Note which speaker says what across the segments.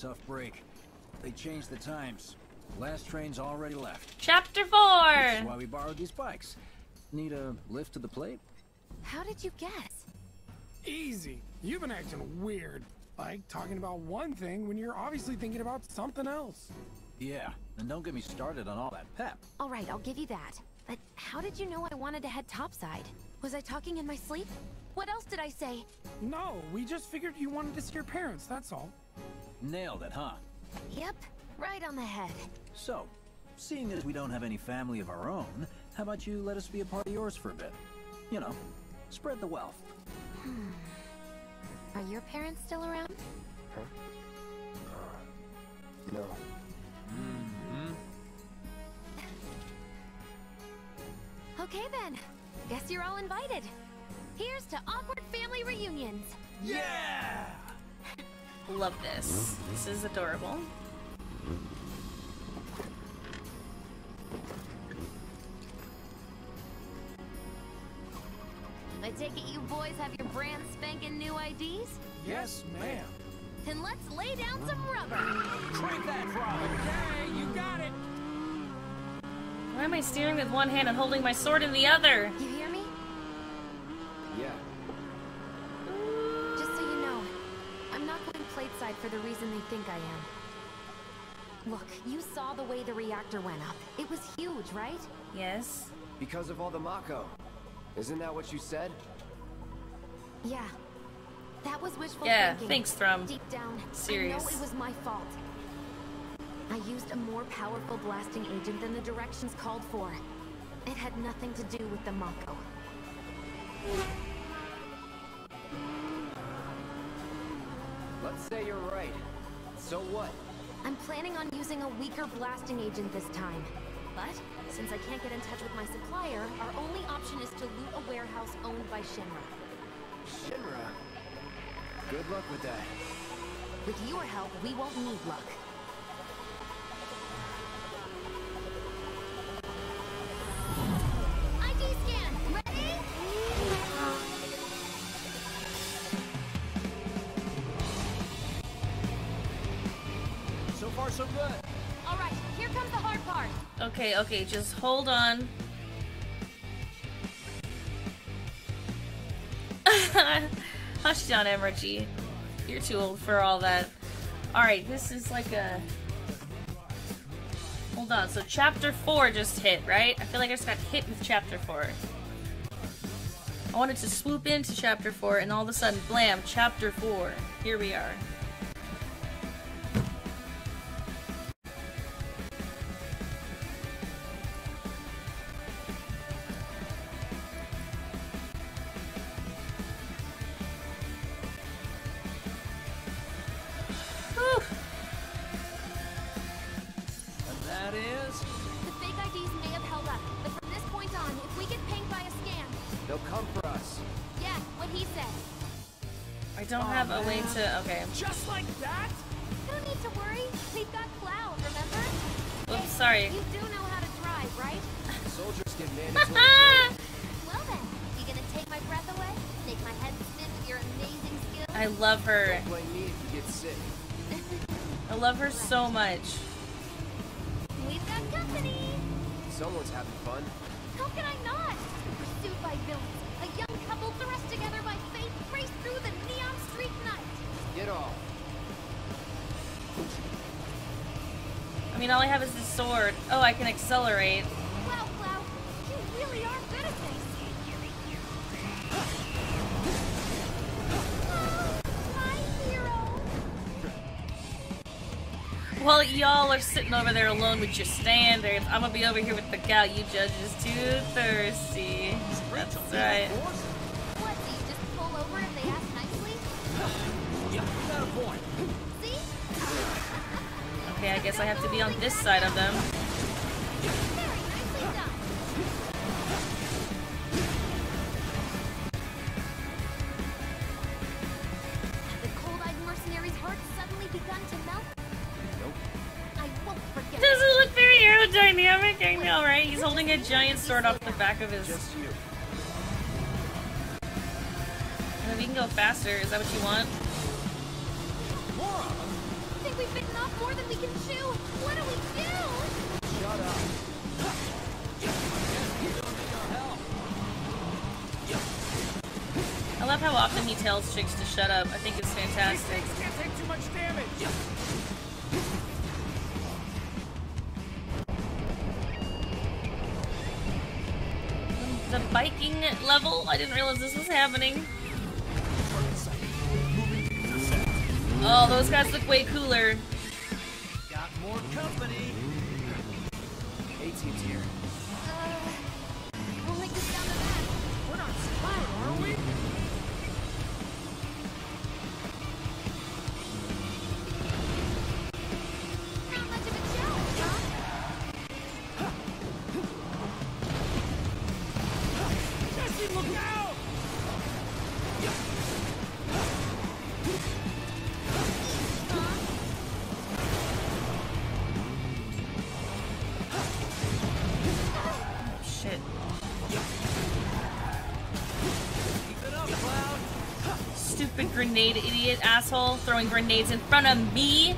Speaker 1: Tough break. They changed the times. Last train's already left.
Speaker 2: Chapter 4! That's
Speaker 1: why we borrowed these bikes. Need a lift to the plate?
Speaker 3: How did you guess?
Speaker 4: Easy. You've been acting weird. Like talking about one thing when you're obviously thinking about something else.
Speaker 1: Yeah, and don't get me started on all that pep.
Speaker 3: All right, I'll give you that. But how did you know I wanted to head topside? Was I talking in my sleep? What else did I say?
Speaker 4: No, we just figured you wanted to see your parents, that's all.
Speaker 1: Nailed it, huh?
Speaker 3: Yep, right on the head.
Speaker 1: So, seeing as we don't have any family of our own, how about you let us be a part of yours for a bit? You know, spread the wealth.
Speaker 3: Hmm. Are your parents still around?
Speaker 5: Huh? Uh, no.
Speaker 1: Mm -hmm.
Speaker 3: okay then. Guess you're all invited. Here's to awkward family reunions.
Speaker 1: Yeah!
Speaker 2: Love this. This is adorable.
Speaker 3: I take it you boys have your brand spanking new IDs?
Speaker 4: Yes, ma'am.
Speaker 3: Then let's lay down some rubber.
Speaker 1: Crank that frog.
Speaker 4: Okay, you got it.
Speaker 2: Why am I steering with one hand and holding my sword in the other?
Speaker 3: You hear me?
Speaker 5: Yeah.
Speaker 3: Just so you know, I'm not going plateside for the reason they think I am. Look, you saw the way the reactor went up. It was huge, right?
Speaker 2: Yes.
Speaker 5: Because of all the Mako. Isn't that what you said?
Speaker 3: Yeah. That was wishful
Speaker 2: yeah,
Speaker 3: thinking.
Speaker 2: thanks, Thrum.
Speaker 3: Deep down,
Speaker 2: Serious.
Speaker 3: I know it was my fault. I used a more powerful blasting agent than the directions called for. It had nothing to do with the Mako.
Speaker 5: Let's say you're right. So what?
Speaker 3: I'm planning on using a weaker blasting agent this time. But, since I can't get in touch with my supplier, our only option is to loot a warehouse owned by Shinra.
Speaker 5: Shinra? Good luck with that.
Speaker 3: With your help, we won't need luck.
Speaker 2: Okay, okay, just hold on. Hush down, Emergy. You're too old for all that. Alright, this is like a... Hold on, so chapter 4 just hit, right? I feel like I just got hit with chapter 4. I wanted to swoop into chapter 4 and all of a sudden, blam, chapter 4. Here we are. I
Speaker 3: can
Speaker 2: accelerate.
Speaker 3: Wow, Cloud, you really are good at this. Oh, my hero.
Speaker 2: While y'all are sitting over there alone with your standards, I'm gonna be over here with the gal you judges too thirsty. That's right.
Speaker 3: What, do you just pull over if they ask nicely?
Speaker 1: Yeah, got a point.
Speaker 2: Okay, I guess I have to be on this side of them. Sword off the back of his.
Speaker 5: Just you.
Speaker 2: And we can go faster. Is that what you want? the biking level. I didn't realize this was happening. Oh, those guys look way cooler.
Speaker 1: Got more company. Here.
Speaker 2: asshole throwing grenades in front of me.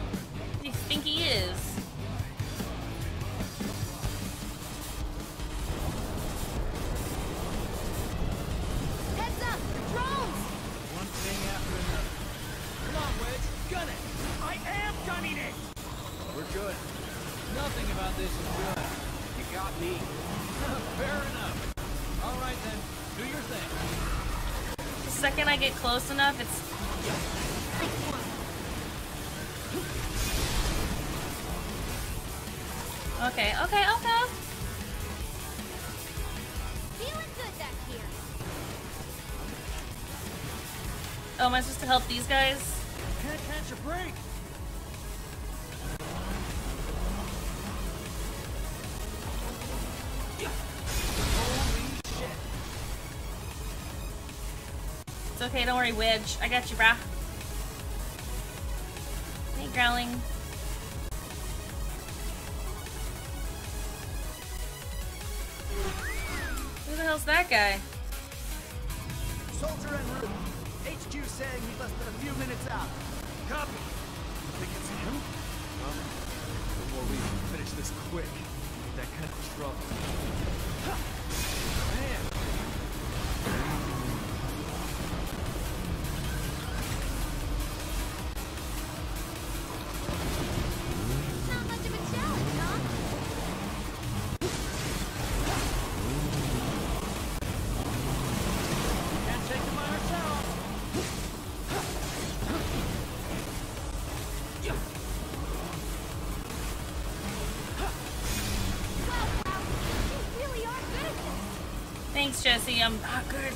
Speaker 4: I
Speaker 2: supposed to help these guys?
Speaker 1: Can't catch a break.
Speaker 2: It's okay, don't worry, Wedge. I got you, brah. Hey, Growling. Who the hell's that guy? Jessie. I'm not good.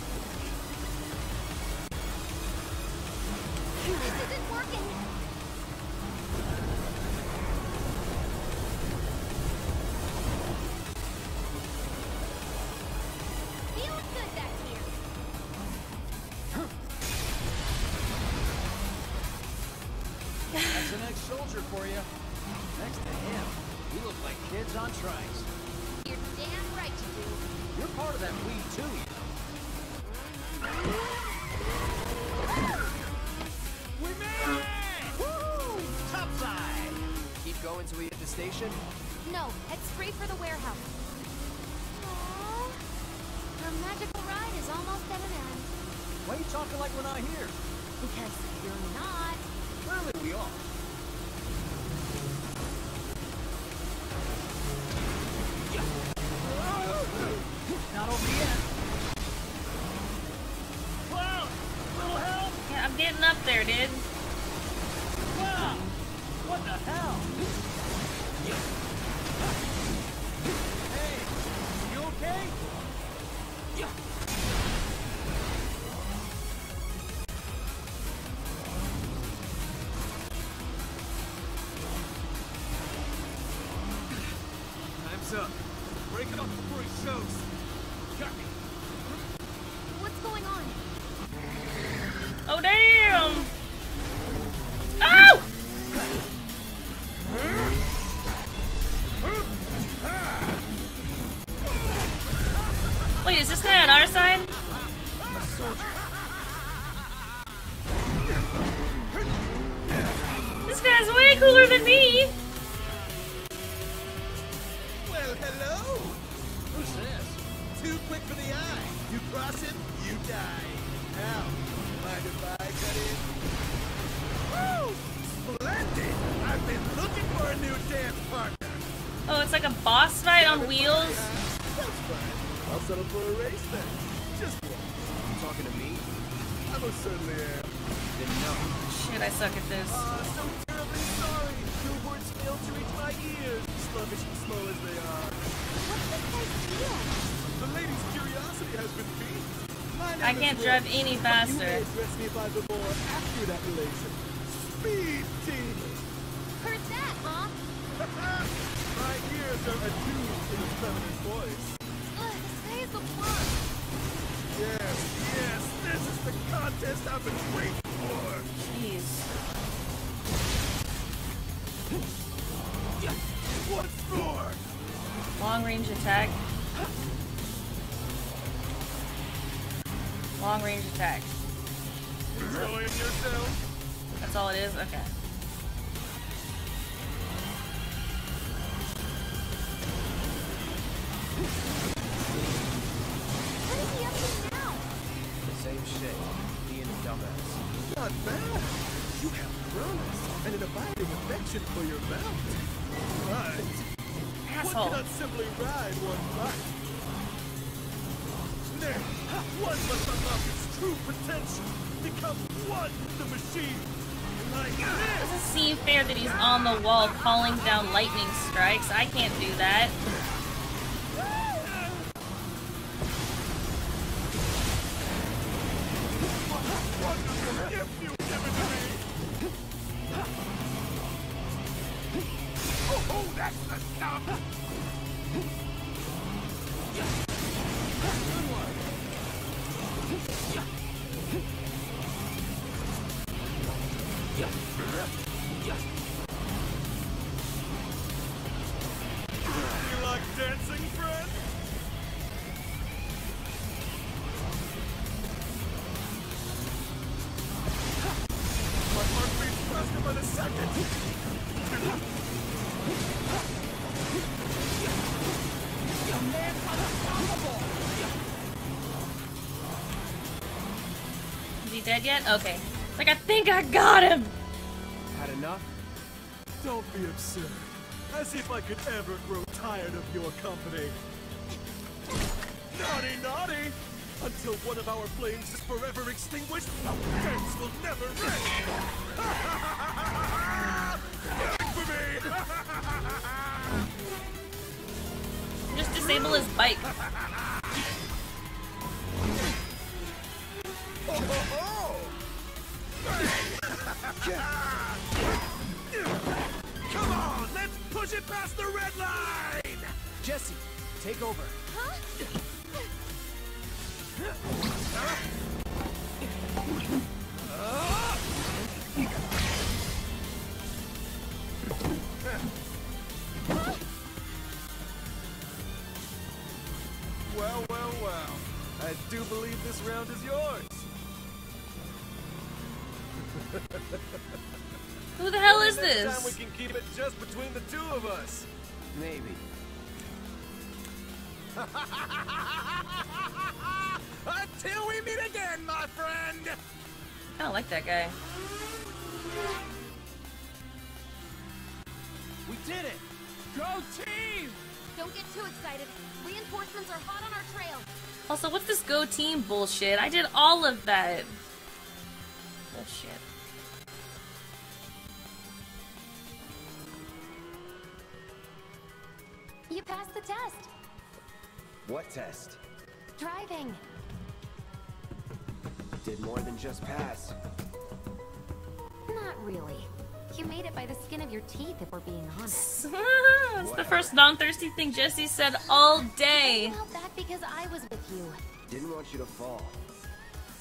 Speaker 6: I
Speaker 2: can't
Speaker 6: been
Speaker 2: drive
Speaker 6: growing.
Speaker 2: any
Speaker 6: You
Speaker 2: faster.
Speaker 6: may address me by the more accurate appellation. Speed demon.
Speaker 3: Heard that, huh?
Speaker 6: My ears are attuned to the feminine voice.
Speaker 3: Ugh, this is the worst.
Speaker 6: Yes, yes, this is the contest I've been waiting for.
Speaker 2: Jeez.
Speaker 6: What score?
Speaker 2: Long range attack. Long range attack.
Speaker 6: Enjoying yourself?
Speaker 2: That's all it is? Okay.
Speaker 6: Become one with the machine. Like this.
Speaker 2: Doesn't seem fair that he's on the wall calling down lightning strikes. I can't do that. Is he dead yet? Okay. Like, I think I got him!
Speaker 7: Had enough?
Speaker 6: Don't be absurd. As if I could ever grow tired of your company. Naughty, naughty! Until one of our flames is forever extinguished, our dance will never end! For me!
Speaker 2: Just disable his bike.
Speaker 6: Past the red line!
Speaker 7: Jessie, take over.
Speaker 6: Well, well, well. I do believe this round is yours.
Speaker 2: Who the hell is
Speaker 6: Next time we
Speaker 2: this?
Speaker 6: can keep it just between the two of us.
Speaker 7: Maybe.
Speaker 6: Until we meet again, my friend!
Speaker 2: I don't like that guy.
Speaker 7: We did it!
Speaker 4: Go team!
Speaker 3: Don't get too excited. Reinforcements are hot on our trail.
Speaker 2: Also, what's this go team bullshit? I did all of that. Bullshit.
Speaker 3: You passed the test.
Speaker 5: What test?
Speaker 3: Driving.
Speaker 5: Did more than just pass.
Speaker 3: Not really. You made it by the skin of your teeth, if we're being honest.
Speaker 2: It's the first non-thirsty thing Jessie said all day.
Speaker 3: You held back because I was with you.
Speaker 5: Didn't want you to fall.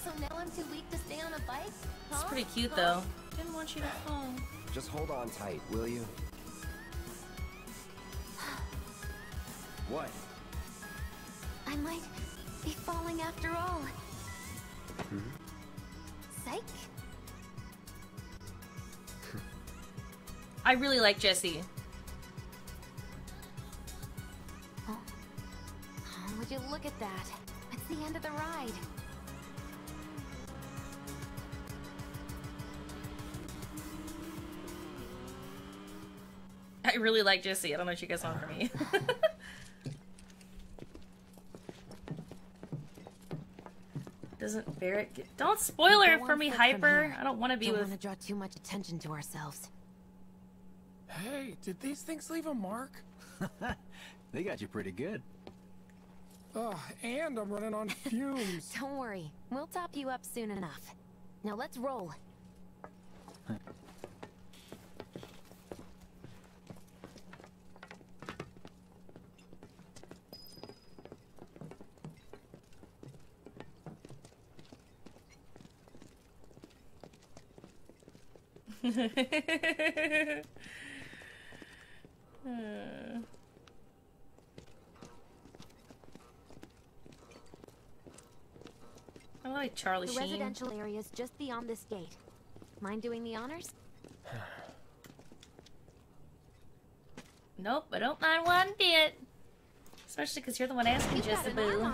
Speaker 3: So now I'm too weak to stay on a bike?
Speaker 2: It's pretty cute
Speaker 3: Huh?
Speaker 2: though. Didn't want you to fall.
Speaker 5: Just hold on tight, will you? What?
Speaker 3: I might be falling after all. Hmm? Psych?
Speaker 2: I really like Jessie.
Speaker 3: Oh. oh, would you look at that? It's the end of the ride.
Speaker 2: I really like Jessie. I don't know what you guys want from me. Doesn't Barret get... Don't spoil her for me, Hyper. I don't want to be
Speaker 3: Don't
Speaker 2: with...
Speaker 3: want to draw too much attention to ourselves.
Speaker 4: Hey, did these things leave a mark?
Speaker 1: They got you pretty good.
Speaker 4: Ugh, and I'm running on fumes.
Speaker 3: Don't worry, we'll top you up soon enough. Now let's roll.
Speaker 2: Uh. I like Charlie
Speaker 3: The
Speaker 2: Sheen.
Speaker 3: residential area is just beyond this gate. Mind doing the honors?
Speaker 2: Nope, I don't mind one bit. Especially because you're the one asking, Jessica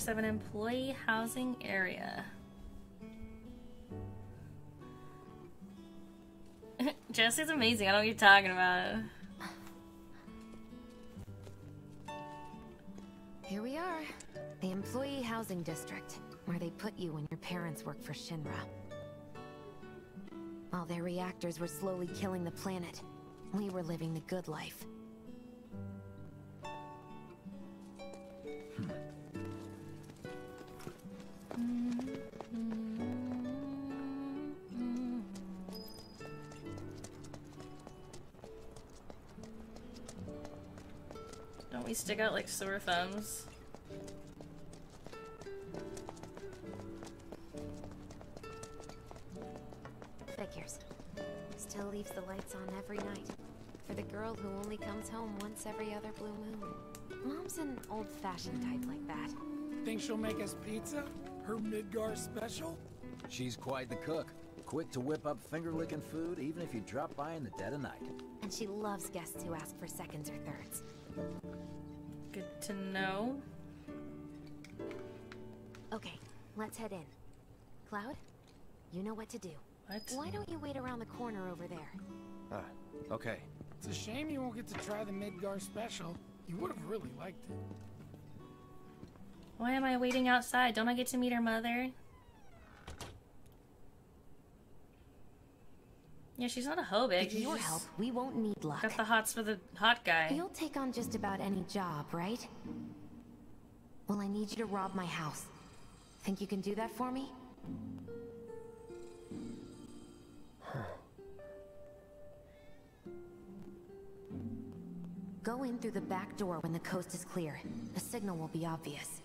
Speaker 2: Sector 7 Employee Housing Area. Jessie's amazing. I know what you're talking about.
Speaker 3: Here we are. The Employee Housing District, where they put you when your parents work for Shinra. While their reactors were slowly killing the planet, we were living the good life.
Speaker 2: Don't we stick out like sore thumbs?
Speaker 3: Figures. Still leaves the lights on every night. For the girl who only comes home once every other blue moon. Mom's an old-fashioned type like that.
Speaker 4: Think she'll make us pizza? Her Midgar special?
Speaker 1: She's quite the cook. Quick to whip up finger-licking food, even if you drop by in the dead of night.
Speaker 3: And she loves guests who ask for seconds or thirds.
Speaker 2: Good to know.
Speaker 3: Okay, let's head in. Cloud, you know what to do.
Speaker 2: What?
Speaker 3: Why don't you wait around the corner over there?
Speaker 6: Ah, okay.
Speaker 4: It's a shame you won't get to try the Midgar special. You would have really liked it.
Speaker 2: Why am I waiting outside? Don't I get to meet her mother? Yeah, she's not a hobig.
Speaker 3: With
Speaker 2: She's
Speaker 3: your help, we won't need luck.
Speaker 2: got the hots for the hot guy.
Speaker 3: You'll take on just about any job, right? Well, I need you to rob my house. Think you can do that for me? Go in through the back door when the coast is clear. The signal will be obvious.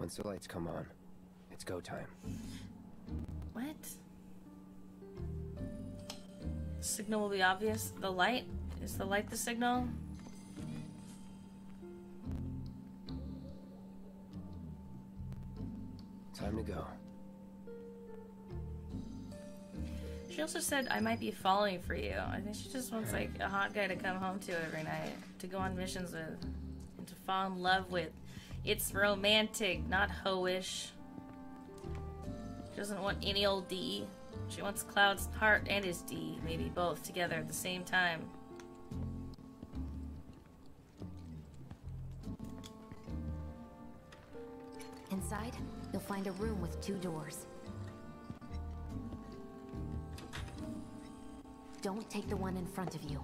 Speaker 5: Once the lights come on, it's go time.
Speaker 2: What? Signal will be obvious. The light? Is the light the signal?
Speaker 5: Time to go.
Speaker 2: She also said I might be falling for you. I think she just wants like a hot guy to come home to every night, to go on missions with, and to fall in love with. It's romantic, not hoish. She doesn't want any old D. She wants Cloud's heart and his D, maybe both together at the same time.
Speaker 3: Inside, you'll find a room with two doors. Don't take the one in front of you.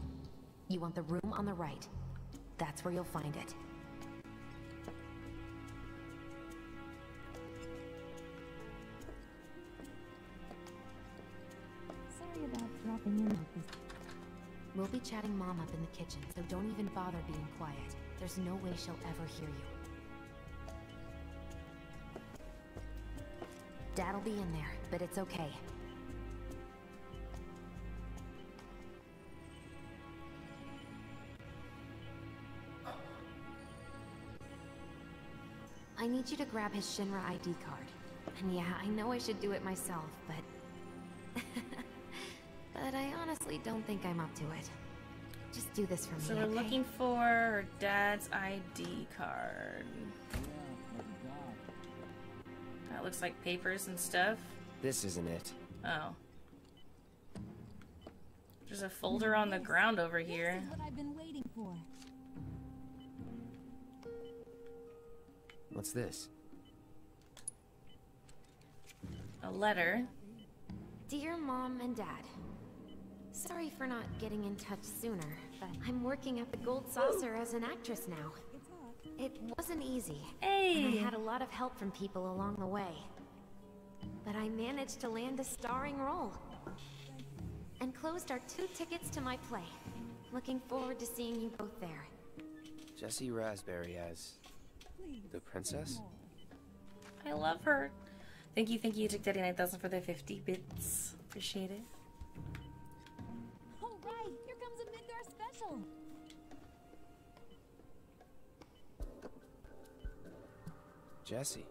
Speaker 3: You want the room on the right. That's where you'll find it. We'll be chatting Mom up in the kitchen, so don't even bother being quiet. There's no way she'll ever hear you. Dad'll be in there, but it's okay. I need you to grab his Shinra ID card. And yeah, I know I should do it myself, but... but I honestly don't think I'm up to it. Just do this for me.
Speaker 2: So we're
Speaker 3: okay?
Speaker 2: looking for her dad's ID card. That looks like papers and stuff.
Speaker 5: This isn't it.
Speaker 2: Oh. There's a folder on the ground over here.
Speaker 8: This is what I've been waiting for.
Speaker 5: What's this?
Speaker 2: A letter.
Speaker 3: Dear Mom and Dad, sorry for not getting in touch sooner, but I'm working at the Gold Saucer as an actress now. It wasn't easy. And
Speaker 2: Hey!
Speaker 3: I had a lot of help from people along the way. But I managed to land a starring role. And closed our two tickets to my play. Looking forward to seeing you both there.
Speaker 5: Jessie Rasberry as the princess?
Speaker 2: I love her. Thank you, thank you, Tick Daddy 9000 for the 50 bits. Appreciate it.
Speaker 8: All right, here comes a Midgar special.
Speaker 5: Jessie.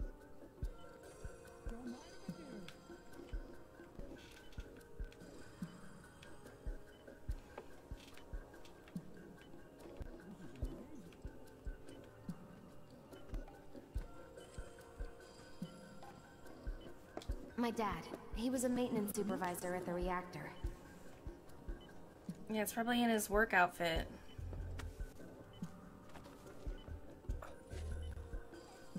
Speaker 3: My dad, he was a maintenance supervisor at the reactor.
Speaker 2: Yeah, it's probably in his work outfit.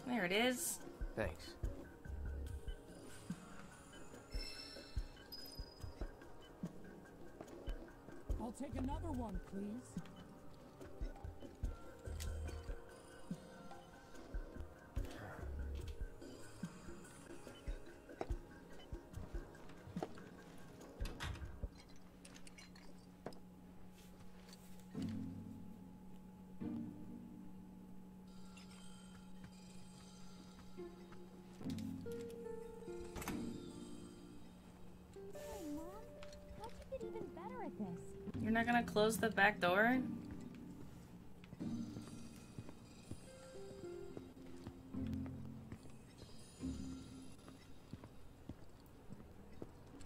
Speaker 2: There it is.
Speaker 5: Thanks.
Speaker 9: I'll take another one, please.
Speaker 2: Not close the back door?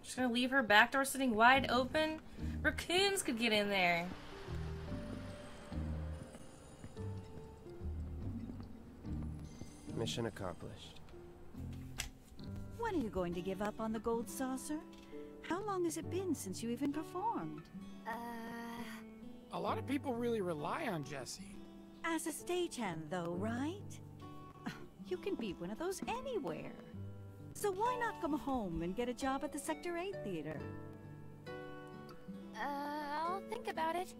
Speaker 2: Just gonna leave her back door sitting wide open? Raccoons could get in there.
Speaker 5: Mission accomplished.
Speaker 10: When are you going to give up on the gold saucer? How long has it been since you even performed?
Speaker 3: Uh,
Speaker 4: A lot of people really rely on Jessie.
Speaker 10: As a stagehand, though, right? You can be one of those anywhere. So why not come home and get a job at the Sector 8 theater?
Speaker 3: uh, I'll think about it.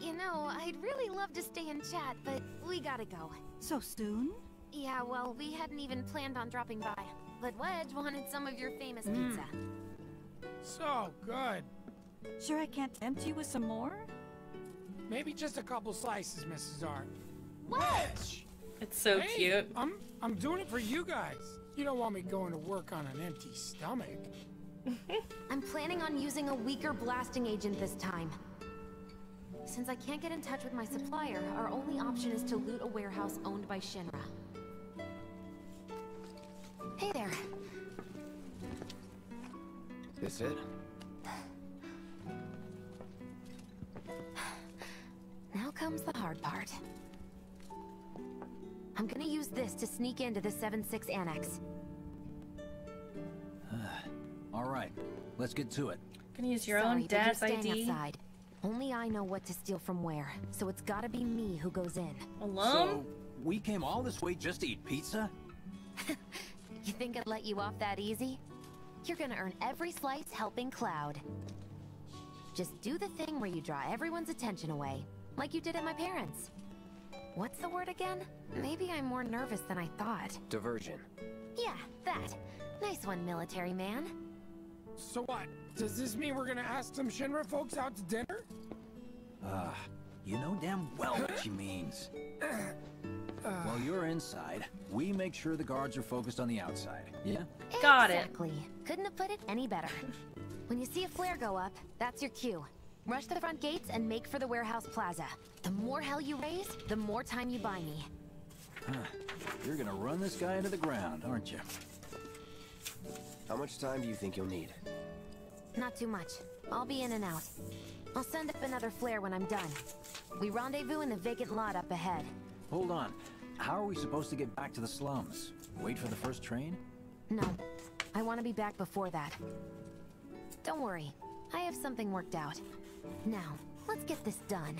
Speaker 3: You know, I'd really love to stay and chat, but we gotta go.
Speaker 10: So soon?
Speaker 3: Yeah, well, we hadn't even planned on dropping by. But Wedge wanted some of your famous pizza.
Speaker 4: So good.
Speaker 10: Sure I can't tempt you with some more?
Speaker 4: Maybe just a couple slices, Mrs. Art.
Speaker 3: Wedge!
Speaker 2: It's so
Speaker 4: Hey,
Speaker 2: cute.
Speaker 4: I'm I'm doing it for you guys. You don't want me going to work on an empty stomach.
Speaker 3: I'm planning on using a weaker blasting agent this time. Since I can't get in touch with my supplier, our only option is to loot a warehouse owned by Shinra. Hey there.
Speaker 5: This it?
Speaker 3: Comes the hard part. I'm gonna use this to sneak into the 7-6 annex.
Speaker 1: All right, let's get to it.
Speaker 2: Gonna use your
Speaker 3: Sorry,
Speaker 2: own
Speaker 3: but you're
Speaker 2: dad's
Speaker 3: staying
Speaker 2: ID.
Speaker 3: outside. Only I know what to steal from where, so it's gotta be me who goes in.
Speaker 2: Alone?
Speaker 1: So, we came all this way just to eat pizza?
Speaker 3: You think I'd let you off that easy? You're gonna earn every slice helping Cloud. Just do the thing where you draw everyone's attention away, like you did at my parents. What's the word again? Hmm. Maybe I'm more nervous than I thought.
Speaker 5: Diversion.
Speaker 3: Yeah, that. Nice one, military man.
Speaker 4: So what? Does this mean we're gonna ask some Shinra folks out to dinner?
Speaker 1: Ah, you know damn well what she means. Uh, uh. While you're inside, we make sure the guards are focused on the outside, yeah?
Speaker 2: Got it.
Speaker 3: exactly. Couldn't have put it any better. When you see a flare go up, that's your cue. Rush to the front gates and make for the warehouse plaza. The more hell you raise, the more time you buy me.
Speaker 1: You're gonna run this guy into the ground, aren't you?
Speaker 5: How much time do you think you'll need?
Speaker 3: Not too much. I'll be in and out. I'll send up another flare when I'm done. We rendezvous in the vacant lot up ahead.
Speaker 1: Hold on. How are we supposed to get back to the slums? Wait for the first train?
Speaker 3: No, I want to be back before that. Don't worry, I have something worked out. Now, let's get this done.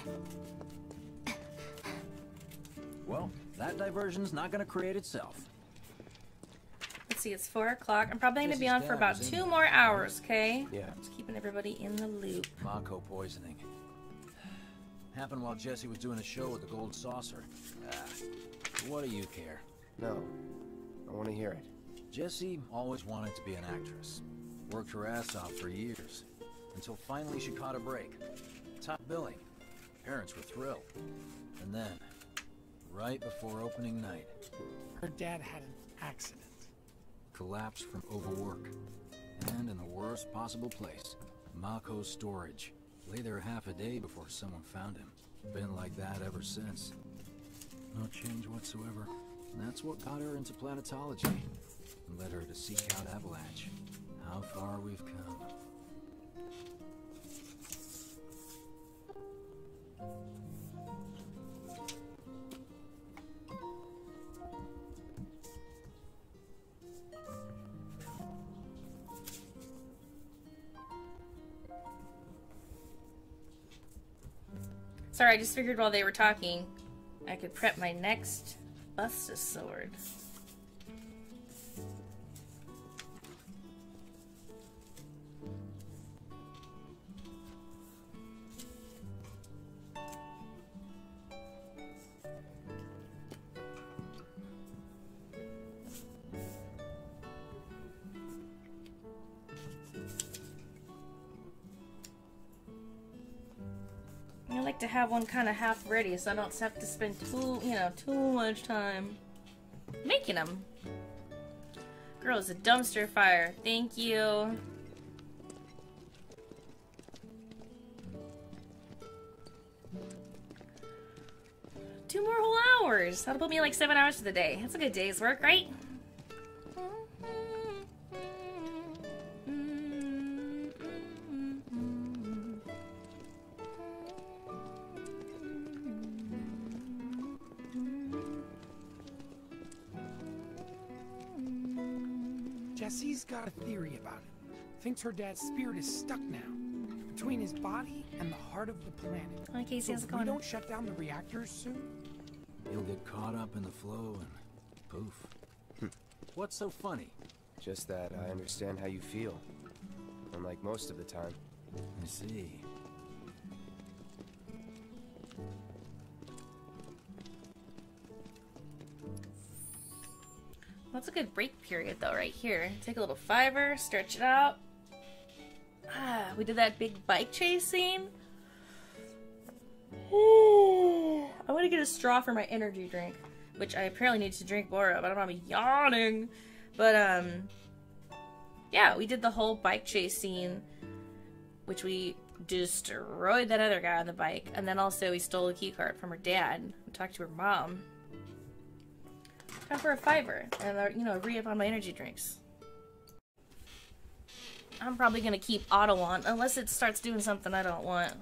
Speaker 1: Well, that diversion's not gonna create itself.
Speaker 2: Let's see, it's four o'clock. I'm probably gonna be
Speaker 1: Jessie's
Speaker 2: on for about two more hours, okay?
Speaker 1: Yeah.
Speaker 2: Just keeping everybody in the loop.
Speaker 1: Mako poisoning. Happened while Jessie was doing a show with the Gold Saucer. Ah, what do you care?
Speaker 5: No. I want to hear it.
Speaker 1: Jessie always wanted to be an actress. Worked her ass off for years. Until finally she caught a break. Top billing. Parents were thrilled. And then, right before opening night,
Speaker 4: Her dad had an accident.
Speaker 1: collapsed from overwork. And in the worst possible place, Mako's storage. Lay there half a day before someone found him. Been like that ever since. No change whatsoever. And that's what got her into planetology. And led her to seek out Avalanche. How far we've come.
Speaker 2: Sorry, I just figured while they were talking, I could prep my next Buster sword. Kind of half ready so I don't have to spend too, you know, too much time making them. Girl, it's a dumpster fire. Thank you. Two more whole hours. That'll put me like seven hours for the day. That's a good day's work, right?
Speaker 4: Thinks her dad's spirit is stuck now, between his body and the heart of the planet.
Speaker 2: Hi, Casey,
Speaker 4: so
Speaker 2: how's it
Speaker 4: if we don't shut down the reactors soon,
Speaker 1: You'll get caught up in the flow and poof. Hmm. What's so funny?
Speaker 5: Just that I understand how you feel. Unlike most of the time.
Speaker 1: I see.
Speaker 2: That's a good break period, though, right here. Take a little fiver, stretch it out. We did that big bike chase scene. I want to get a straw for my energy drink, which I apparently need to drink more of. I don't know, I'm yawning. But, um, yeah, we did the whole bike chase scene, which we destroyed that other guy on the bike. And then also we stole a key card from her dad and talked to her mom. Time for a fiver and uh, you know re up on my energy drinks. I'm probably gonna keep auto on unless it starts doing something I don't want.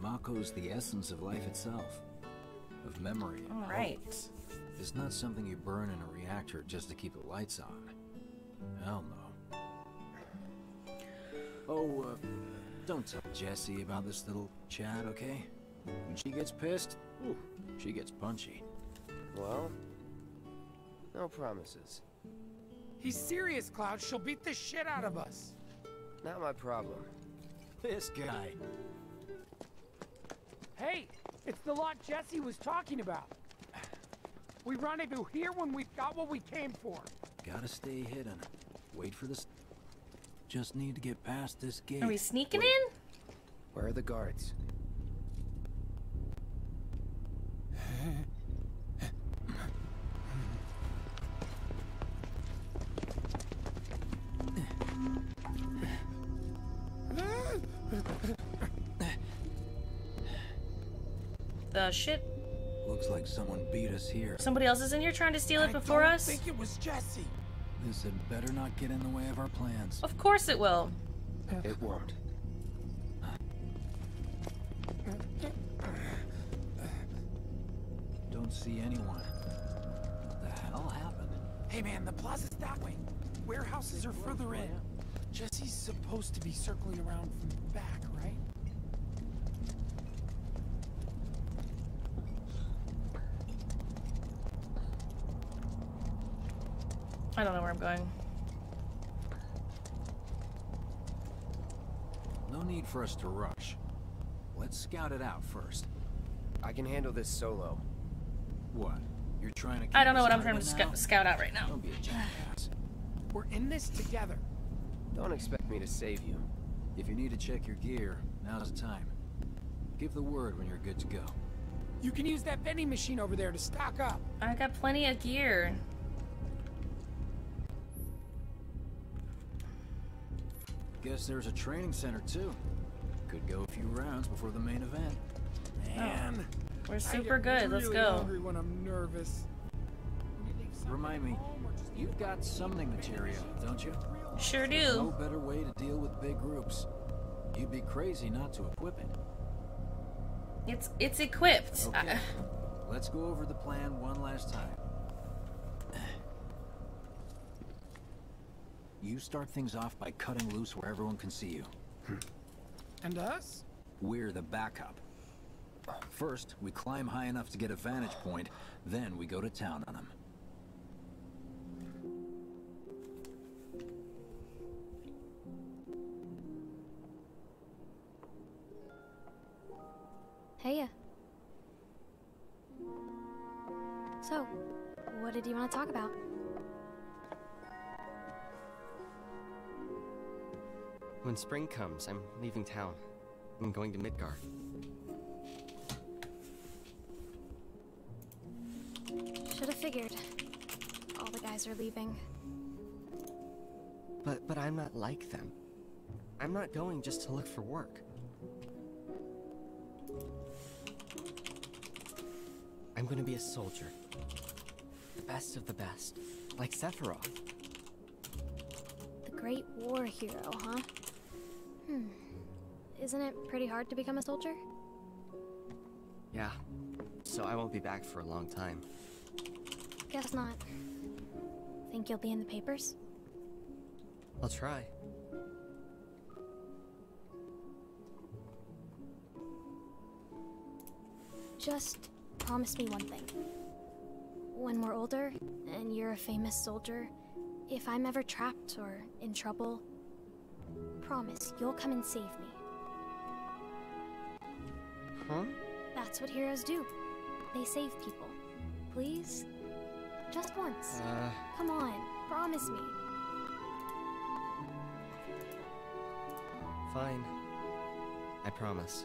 Speaker 1: Mako's the essence of life itself. Of memory.
Speaker 2: All right. Hope.
Speaker 1: It's not something you burn in a reactor just to keep the lights on. Hell no. Oh, uh, don't tell Jessie about this little chat, okay? When she gets pissed, ooh, she gets punchy.
Speaker 5: Well, no promises.
Speaker 4: He's serious, Cloud. She'll beat the shit out of us.
Speaker 5: Not my problem.
Speaker 1: This guy.
Speaker 4: Hey, it's the lot Jessie was talking about. We rendezvous here when we've got what we came for.
Speaker 1: Gotta stay hidden. Wait for this. Just need to get past this gate.
Speaker 2: Are we sneaking in?
Speaker 5: Where are the guards?
Speaker 2: shit?
Speaker 1: Looks like someone beat us here.
Speaker 2: Somebody else is in here trying to steal it
Speaker 4: I
Speaker 2: before us?
Speaker 4: I think it was Jessie.
Speaker 1: This had better not get in the way of our plans.
Speaker 2: Of course it will.
Speaker 5: It won't.
Speaker 1: Don't see anyone. What the hell happened?
Speaker 4: Hey man, the plaza's that way. Warehouses are further in. Jessie's supposed to be circling around from the back.
Speaker 2: I don't know where I'm going.
Speaker 1: No need for us to rush. Let's scout it out first.
Speaker 5: I can handle this solo.
Speaker 1: What? You're trying to.
Speaker 2: I don't know what I'm trying to
Speaker 1: out of it
Speaker 2: sc scout out right now.
Speaker 1: now? Don't be a jackass.
Speaker 4: We're in this together.
Speaker 5: Don't expect me to save you.
Speaker 1: If you need to check your gear, now's the time. Give the word when you're good to go.
Speaker 4: You can use that vending machine over there to stock up.
Speaker 2: I got plenty of gear.
Speaker 1: Guess there's a training center too. Could go a few rounds before the main event.
Speaker 4: Man,
Speaker 2: oh,
Speaker 4: We're
Speaker 2: super
Speaker 4: get
Speaker 2: good. Let's
Speaker 4: really
Speaker 2: go.
Speaker 4: hungry when I'm nervous.
Speaker 1: Remind me, you've got summoning materia, don't you?
Speaker 2: Sure
Speaker 1: There's No better way to deal with big groups. You'd be crazy not to equip it.
Speaker 2: It's it's equipped.
Speaker 1: Okay. Let's go over the plan one last time. You start things off by cutting loose where everyone can see you.
Speaker 4: And us?
Speaker 1: We're the backup. First, we climb high enough to get a vantage point, then we go to town on them.
Speaker 11: When spring comes, I'm leaving town. I'm going to Midgar.
Speaker 8: Should have figured. All the guys are leaving.
Speaker 11: But but I'm not like them. I'm not going just to look for work. I'm going to be a soldier. The best of the best. Like Sephiroth.
Speaker 8: The Great War Hero, huh? Hmm. Isn't it pretty hard to become a soldier?
Speaker 11: Yeah. So I won't be back for a long time.
Speaker 8: Guess not. Think you'll be in the papers?
Speaker 11: I'll try.
Speaker 8: Just promise me one thing. When we're older, and you're a famous soldier, if I'm ever trapped or in trouble, promise you'll come and save me.
Speaker 11: Huh?
Speaker 8: That's what heroes do. They save people. Please? Just once.
Speaker 11: Uh,
Speaker 8: Come on, promise me.
Speaker 11: fine. I promise.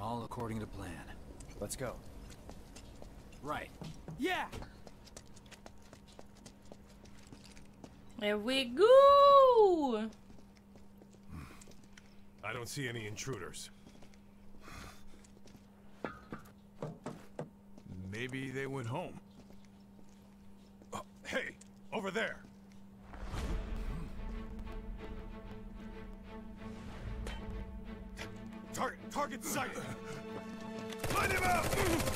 Speaker 1: All according to plan.
Speaker 5: Let's go.
Speaker 1: Right.
Speaker 4: Yeah!
Speaker 2: There we go.
Speaker 12: I don't see any intruders. Maybe they went home. Oh, hey, over there. Target, sighted. Find him
Speaker 5: up?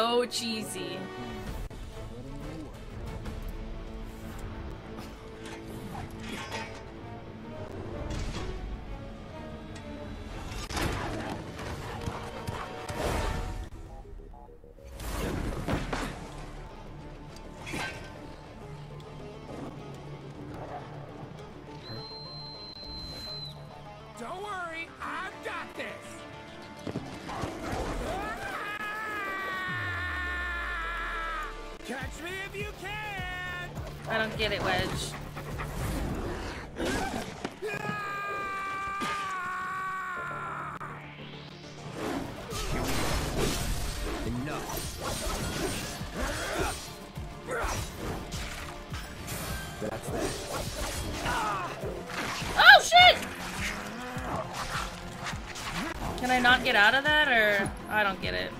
Speaker 2: So cheesy. Get out of that, or I don't get it?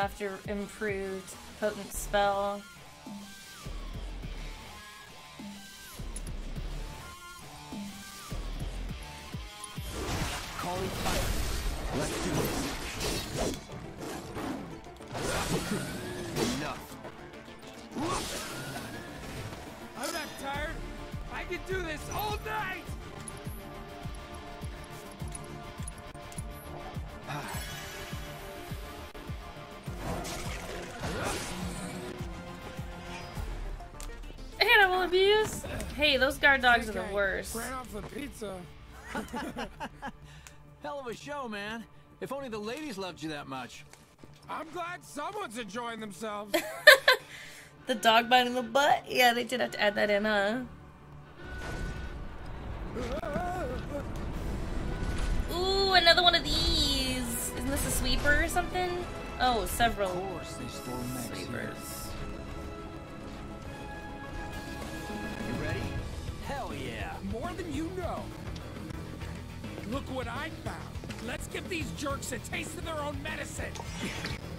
Speaker 2: Enough to improve potent spell. Hey, those guard dogs are the
Speaker 4: Think I
Speaker 2: worst.
Speaker 4: Ran off the pizza.
Speaker 1: Hell of a show, man. If only the ladies loved you that much.
Speaker 4: I'm glad someone's enjoying themselves.
Speaker 2: The dog bite in the butt? Yeah, they did have to add that in, huh? Ooh, another one of these. Isn't this a sweeper or something? Oh, several.
Speaker 1: Of course, they store mechs here.
Speaker 2: sweepers.
Speaker 1: Yeah.
Speaker 4: More than you know. Look what I found. Let's give these jerks a taste of their own medicine.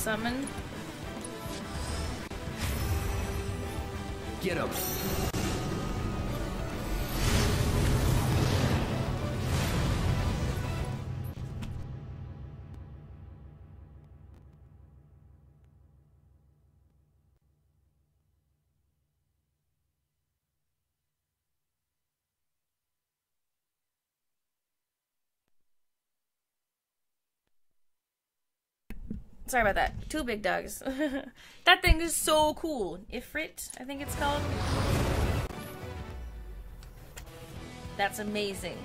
Speaker 2: summon? Sorry about that. Two big dogs. that thing is so cool. Ifrit, I think it's called. That's amazing.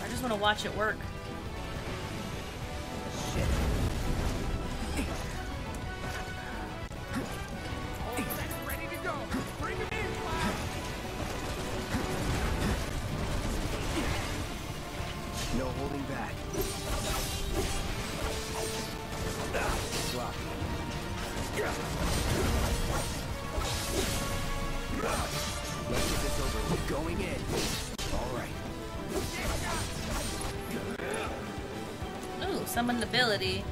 Speaker 2: I just want to watch it work.
Speaker 5: No holding back. Sloppy. Let's get this over with. Going in. All right.
Speaker 2: Ooh, summon ability.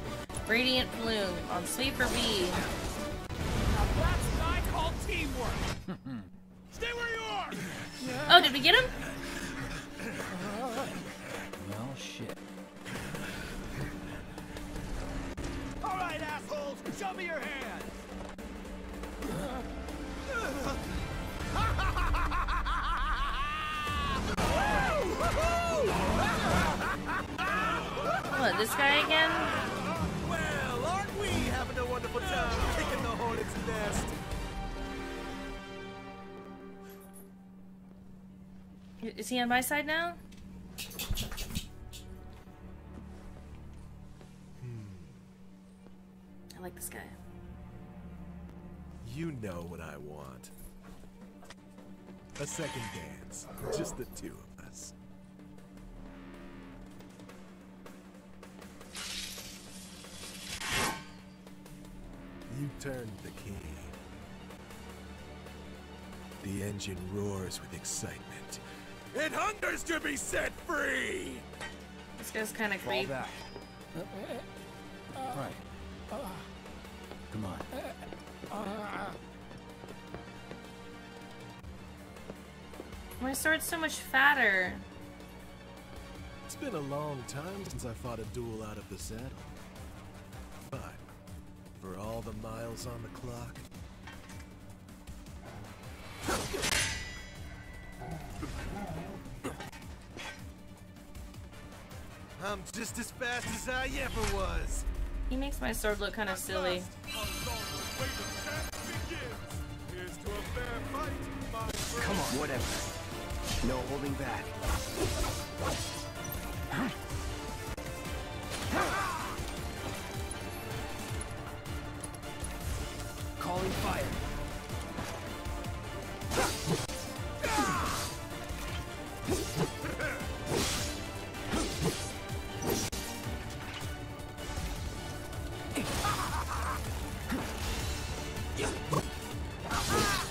Speaker 2: Radiant Plume on Sweeper B.
Speaker 6: Now that's what I call teamwork. Stay where you are.
Speaker 2: Oh, did we get him?
Speaker 6: Show me your hands.
Speaker 2: What, this guy again?
Speaker 6: Well, aren't we having a wonderful time kicking the hornet's nest?
Speaker 2: Is he on my side now? Like this guy.
Speaker 6: You know what I want. A second dance. Just the two of us. You turned the key. The engine roars with excitement. It hungers to be set free!
Speaker 2: This guy's kind of
Speaker 1: creepy.
Speaker 2: creep.
Speaker 1: back. Right. Come on.
Speaker 2: My sword's so much fatter.
Speaker 6: It's been a long time since I fought a duel out of the saddle. But, for all the miles on the clock, I'm just as fast as I ever was.
Speaker 2: He makes my sword look kind of silly.
Speaker 5: Come on. Whatever. No holding back. Calling fire. Come on.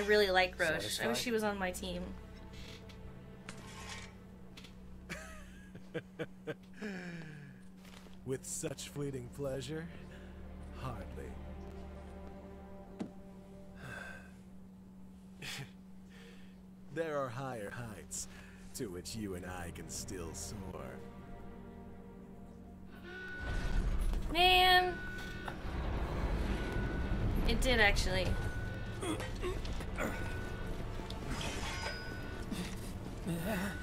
Speaker 12: I
Speaker 2: really like Roche. I wish she was on my team.
Speaker 6: With such fleeting pleasure? Hardly. there are higher heights to which you and I can still soar.
Speaker 2: Man. It did actually.
Speaker 6: Yeah.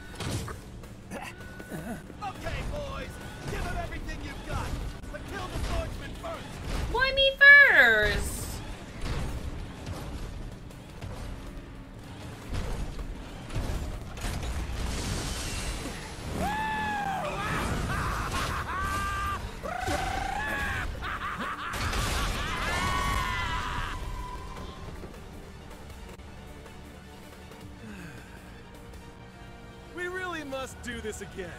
Speaker 6: This again.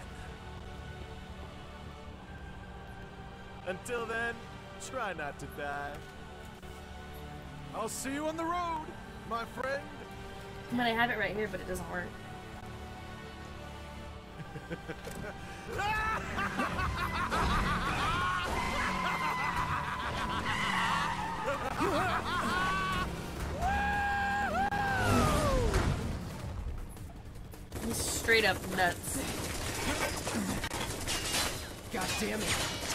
Speaker 6: Until then, try not to die. I'll see you on the road, my friend.
Speaker 2: But I have it right here, but it doesn't work. He's straight up nuts.
Speaker 5: God damn it.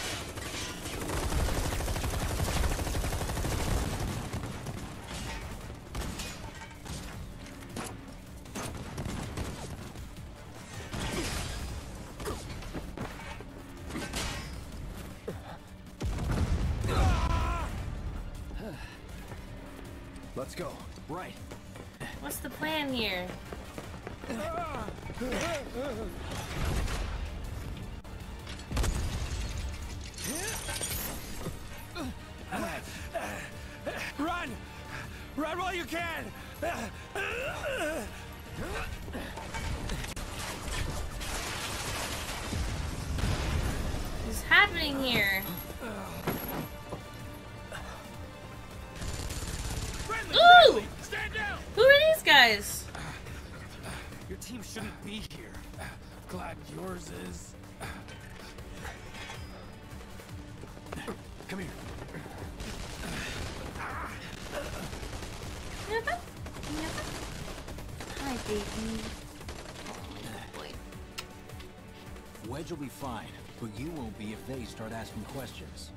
Speaker 1: Will be fine, but you won't be if they start asking questions.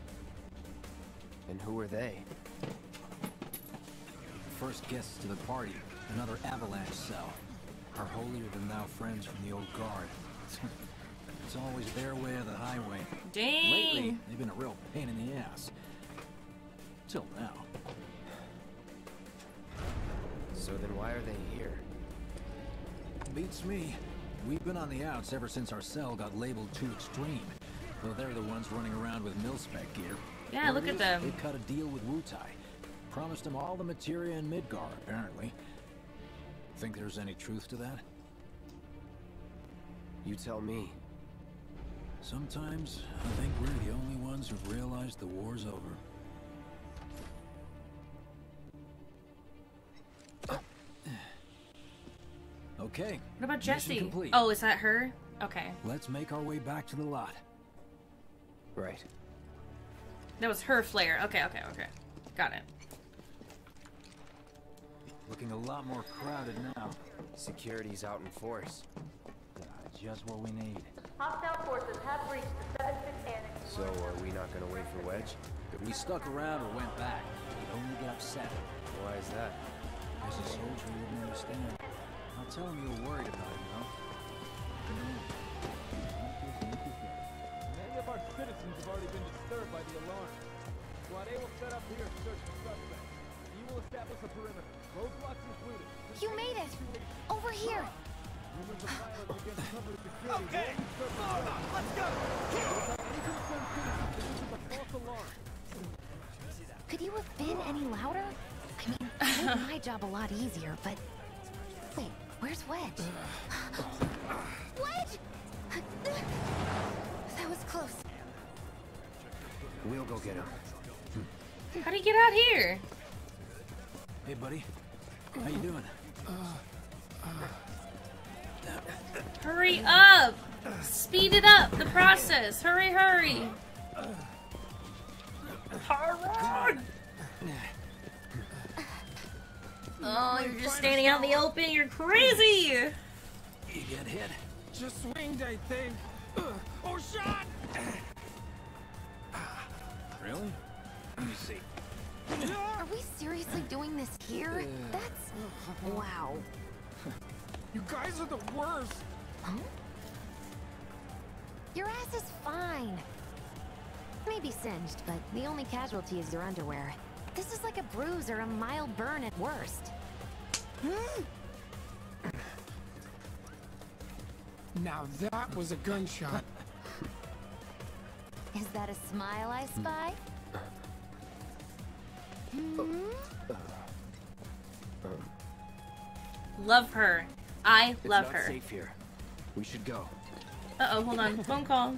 Speaker 5: And who are they?
Speaker 1: First guests to the party, another avalanche cell. Our holier-than-thou friends from the old guard. it's always their way or the highway.
Speaker 2: Dang.
Speaker 1: Lately, they've been a real pain in the ass. Till now.
Speaker 5: So then why are they here?
Speaker 1: Beats me. We've been on the outs ever since our cell got labeled too extreme. Though they're the ones running around with mil-spec gear.
Speaker 2: Yeah,
Speaker 1: Word
Speaker 2: look at them.
Speaker 1: They cut a deal with Wutai. Promised them all the materia in Midgar, apparently. Think there's any truth to that?
Speaker 5: You tell me.
Speaker 1: Sometimes I think we're the only ones who've realized the war's over. Okay.
Speaker 2: What about
Speaker 1: mission
Speaker 2: Jessie?
Speaker 1: complete.
Speaker 2: Oh, is that her? Okay.
Speaker 1: Let's make our way back to the lot.
Speaker 5: Right.
Speaker 2: That was her flare. Okay, okay, okay. Got it.
Speaker 1: Looking a lot more crowded now.
Speaker 5: Security's out in force.
Speaker 1: Uh, just what we need.
Speaker 13: Hostile forces have reached the 7-6 annex.
Speaker 5: So are we not gonna wait for Wedge?
Speaker 1: If we stuck around or went back, we'd only get upset.
Speaker 5: Why is that?
Speaker 1: As a soldier, you wouldn't understand. I'll tell him you're worried about him, though.
Speaker 7: Many of our citizens have already been disturbed by the alarm. Squad A will set up here and search for suspects. You will establish a perimeter. Roadblocks included.
Speaker 3: You made it! Over here!
Speaker 7: Rumors of violence against public security.
Speaker 12: Okay.
Speaker 7: Hold on, let's go. Any concerned citizens, this is a false alarm.
Speaker 3: Could you have been any louder? I mean, it made my job a lot easier, but... Wait, where's Wedge? Wedge! That was close.
Speaker 5: We'll go get him.
Speaker 2: How do you get out here?
Speaker 1: Hey, buddy. How you doing?
Speaker 2: Hurry up! Speed it up, the process. Hurry, hurry. Hurry! Oh, you're just standing out in the open. You're crazy.
Speaker 1: You get hit?
Speaker 4: Just swinged, I think. Ugh. Oh, shot!
Speaker 1: Really? Let me see.
Speaker 3: Are we seriously doing this here? That's... Wow.
Speaker 4: You guys are the worst.
Speaker 3: Huh? Your ass is fine. Maybe singed, but the only casualty is your underwear. This is like a bruise or a mild burn at worst.
Speaker 4: Now that was a gunshot.
Speaker 3: Is that a smile I spy? Hmm?
Speaker 2: Love her. I love
Speaker 5: It's
Speaker 2: love
Speaker 5: not
Speaker 2: her.
Speaker 5: safe here. We should go.
Speaker 2: Uh oh, hold on. Phone call.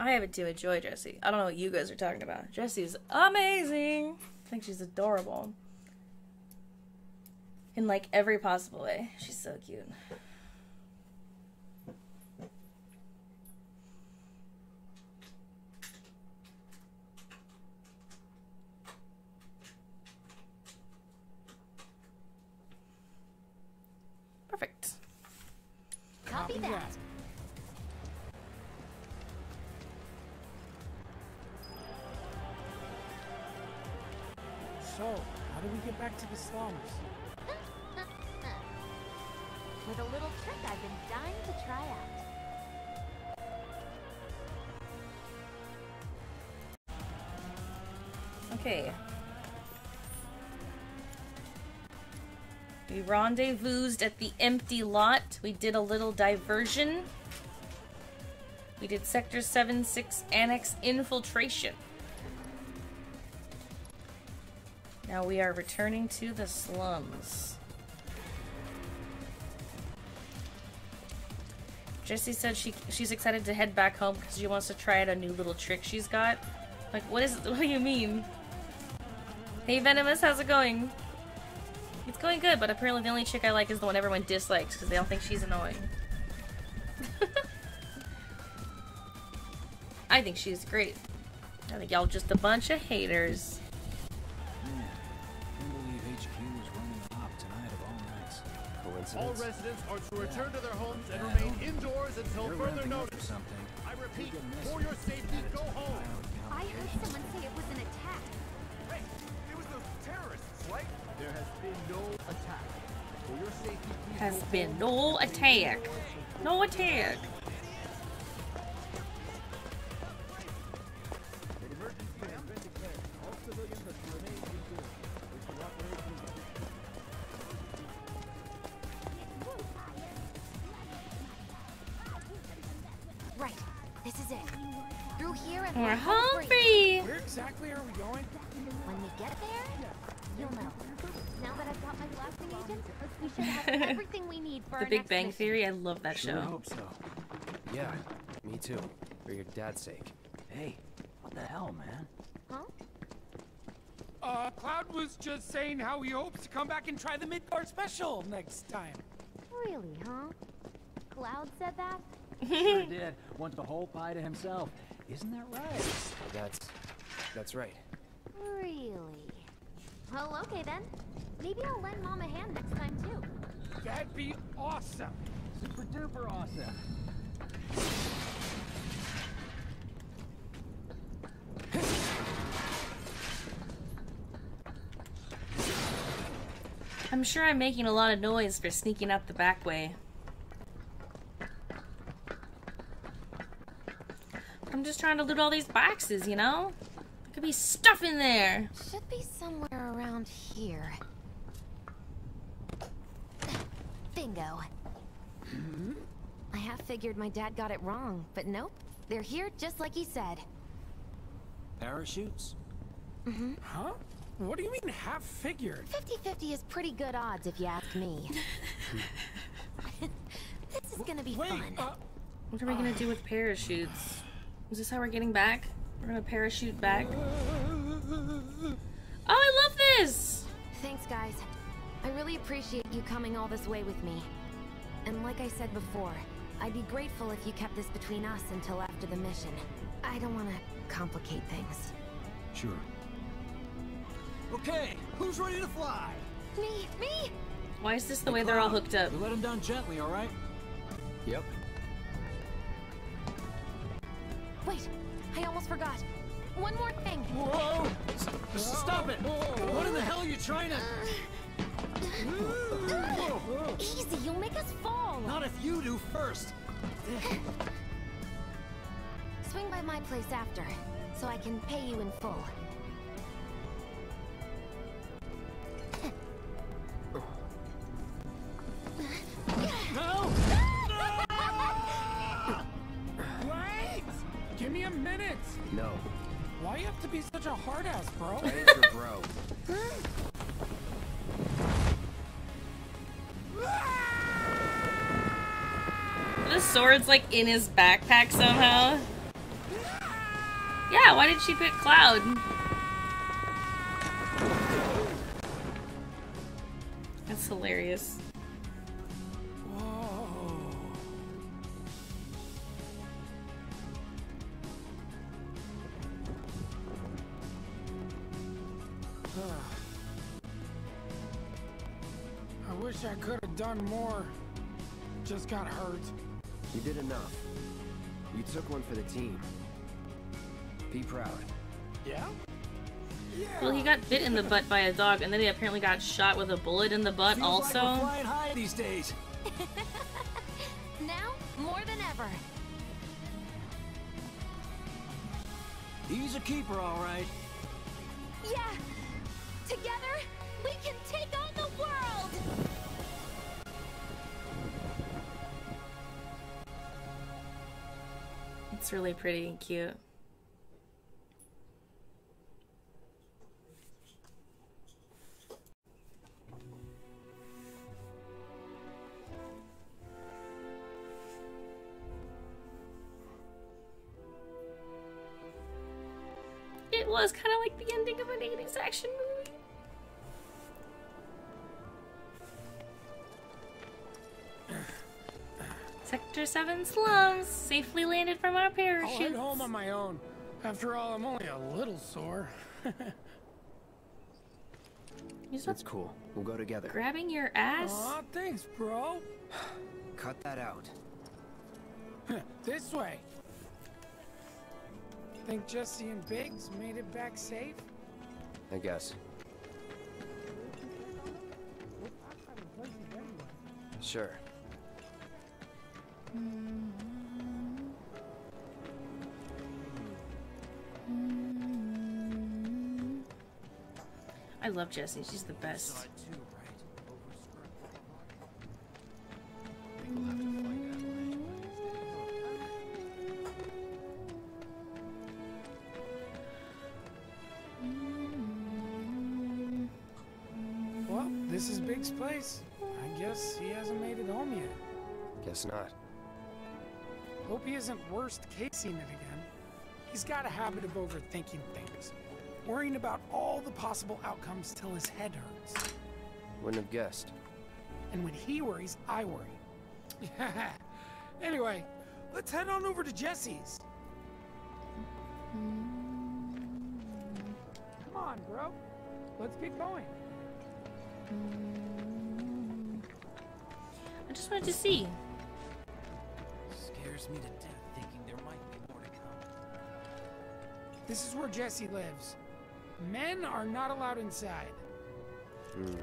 Speaker 2: I have it to enjoy Jessie. I don't know what you guys are talking about. Jessie's amazing. I think she's adorable. In like every possible way. She's so cute.
Speaker 3: With a little trick I've been dying to try out.
Speaker 2: Okay. We rendezvoused at the empty lot. We did a little diversion. We did Sector 7-6 Annex infiltration. Now we are returning to the slums. Jessie said she she's excited to head back home because she wants to try out a new little trick she's got. Like, what is? What do you mean? Hey, Venomous, how's it going? It's going good, but apparently the only chick I like is the one everyone dislikes because they all think she's annoying. I think she's great. I think y'all just a bunch of haters.
Speaker 1: All
Speaker 7: residents are to return to their homes and remain indoors until
Speaker 1: They're
Speaker 7: further notice.
Speaker 1: something.
Speaker 7: I repeat, for your safety, go home.
Speaker 3: I heard someone say it was an attack.
Speaker 7: Hey, it was those terrorists, right? There has been no attack. For your safety, please
Speaker 2: Has
Speaker 7: go
Speaker 2: been
Speaker 7: home.
Speaker 2: no attack. No attack. Big Bang
Speaker 3: mission.
Speaker 2: Theory, I love that
Speaker 5: Sure
Speaker 2: show.
Speaker 5: hope so. Yeah, me too. For your dad's sake.
Speaker 1: Hey, what the hell, man?
Speaker 3: Huh?
Speaker 4: Uh, Cloud was just saying how he hopes to come back and try the Midgar special next time.
Speaker 3: Really, huh? Cloud said that?
Speaker 1: Sure did. Wants the whole pie to himself. Isn't that right?
Speaker 5: That's... that's right.
Speaker 3: Really? Well, okay then. Maybe I'll lend Mom a hand next time too.
Speaker 4: That'd be awesome.
Speaker 1: Super duper awesome.
Speaker 2: I'm sure I'm making a lot of noise for sneaking out the back way. I'm just trying to loot all these boxes, you know? There could be stuff in there.
Speaker 3: Should be somewhere around here. Bingo. I half figured my dad got it wrong, but nope. They're here just like he said.
Speaker 1: Parachutes?
Speaker 3: Mm-hmm.
Speaker 4: Huh? What do you mean half figured?
Speaker 3: 50-50 is pretty good odds if you ask me. this is gonna be fun.
Speaker 4: uh,
Speaker 2: What are we gonna do with parachutes? Is this how we're getting back? We're gonna parachute back? Oh, I love this!
Speaker 3: Thanks, guys. I really appreciate you coming all this way with me. And like I said before, I'd be grateful if you kept this between us until after the mission. I don't want to complicate things.
Speaker 1: Sure.
Speaker 11: Okay, who's ready to fly?
Speaker 3: Me, me!
Speaker 2: Why is this the way they're all hooked up?
Speaker 1: You let him down gently, all right?
Speaker 5: Yep.
Speaker 3: Wait, I almost forgot. One more thing.
Speaker 11: Whoa! S- Stop it! What in the hell are you trying to...
Speaker 3: Uh, Easy, you'll make us fall.
Speaker 11: Not if you do first.
Speaker 3: Swing by my place after, so I can pay you in full.
Speaker 11: No!
Speaker 4: Wait! Give me a minute!
Speaker 5: No.
Speaker 4: Why you have to be such a hard ass, bro?
Speaker 5: I ain't your bro.
Speaker 2: The sword's like in his backpack somehow. Yeah, why did she pick Cloud? That's hilarious.
Speaker 4: Wish I could have done more. Just got hurt.
Speaker 5: You did enough. You took one for the team. Be proud.
Speaker 4: Yeah?
Speaker 2: Well, he got bit in the butt by a dog, and then he apparently got shot with a bullet in the butt
Speaker 11: Feels
Speaker 2: also.
Speaker 11: like we're flying high these days.
Speaker 3: Now, more than ever.
Speaker 11: He's a keeper, all right.
Speaker 3: Yeah! Together, we can take on the world!
Speaker 2: It's really pretty and cute. Sector 7 slums safely landed from our
Speaker 4: oh,
Speaker 2: I'll
Speaker 4: head home on my own. After all, I'm only a little sore.
Speaker 5: That's cool. We'll go together.
Speaker 2: Grabbing your ass?
Speaker 4: Aw, thanks, bro.
Speaker 5: Cut that out.
Speaker 4: this way. Think Jessie and Biggs made it back safe?
Speaker 5: I guess. Sure.
Speaker 2: I love Jessie. She's the best.
Speaker 4: He isn't worst casing it again. He's got a habit of overthinking things, worrying about all the possible outcomes till his head hurts.
Speaker 5: Wouldn't have guessed.
Speaker 4: And when he worries, I worry. anyway, let's head on over to Jessie's. Come on, bro. Let's get going.
Speaker 2: I just wanted to see.
Speaker 1: Scares me to death
Speaker 4: This is where Jessie lives. Men are not allowed inside.
Speaker 5: Hmm.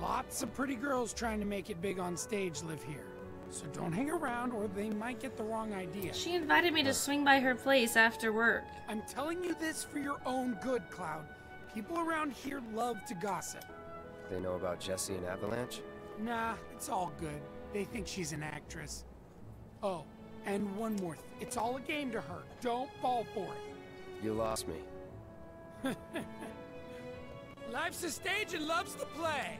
Speaker 4: Lots of pretty girls trying to make it big on stage live here. So don't hang around or they might get the wrong idea.
Speaker 2: She invited me to swing by her place after work.
Speaker 4: I'm telling you this for your own good, Cloud. People around here love to gossip.
Speaker 5: They know about Jessie and Avalanche?
Speaker 4: Nah, it's all good. They think she's an actress. Oh, and one more. Th- it's all a game to her. Don't fall for it.
Speaker 5: You lost me.
Speaker 4: Life's a stage and love's the play.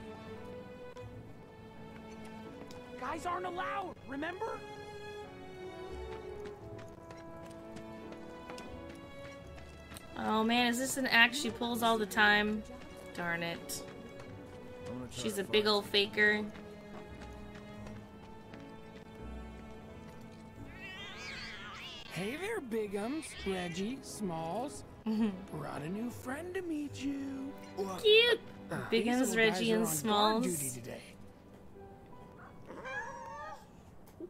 Speaker 4: Guys aren't allowed, remember?
Speaker 2: Oh man, is this an act she pulls all the time? Darn it. She's a big old faker.
Speaker 4: Biggums, Reggie, Smalls. Brought a new friend to meet you.
Speaker 2: Cute!
Speaker 4: Uh, these
Speaker 2: Biggums,
Speaker 4: little
Speaker 2: Reggie,
Speaker 4: guys are
Speaker 2: and Smalls.
Speaker 4: duty today.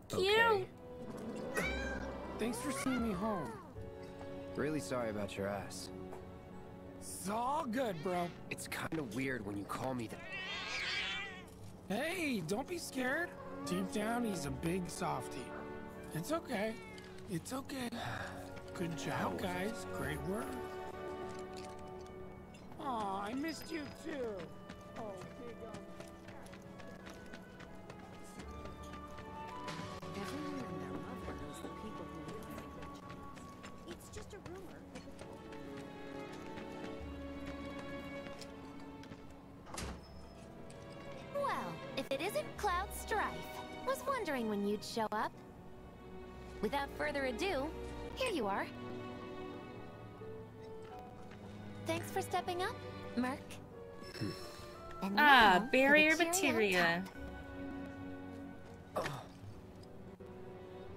Speaker 2: Cute!
Speaker 4: Thanks for seeing me home.
Speaker 5: Really sorry about your ass.
Speaker 4: It's all good, bro.
Speaker 5: It's kind of weird when you call me that.
Speaker 4: Hey, don't be scared. Deep down, he's a big softie. It's okay. It's okay. Good job, guys. Great work. Aw, I missed you too. Oh, big um.
Speaker 10: Everyone and their mother knows the people who live in. It's just a rumor.
Speaker 3: Well, if it isn't Cloud Strife. Was wondering when you'd show up. Without further ado, here you are. Thanks for stepping up, Merc. And
Speaker 2: Ah,
Speaker 3: now
Speaker 2: barrier
Speaker 3: cherry on
Speaker 2: materia.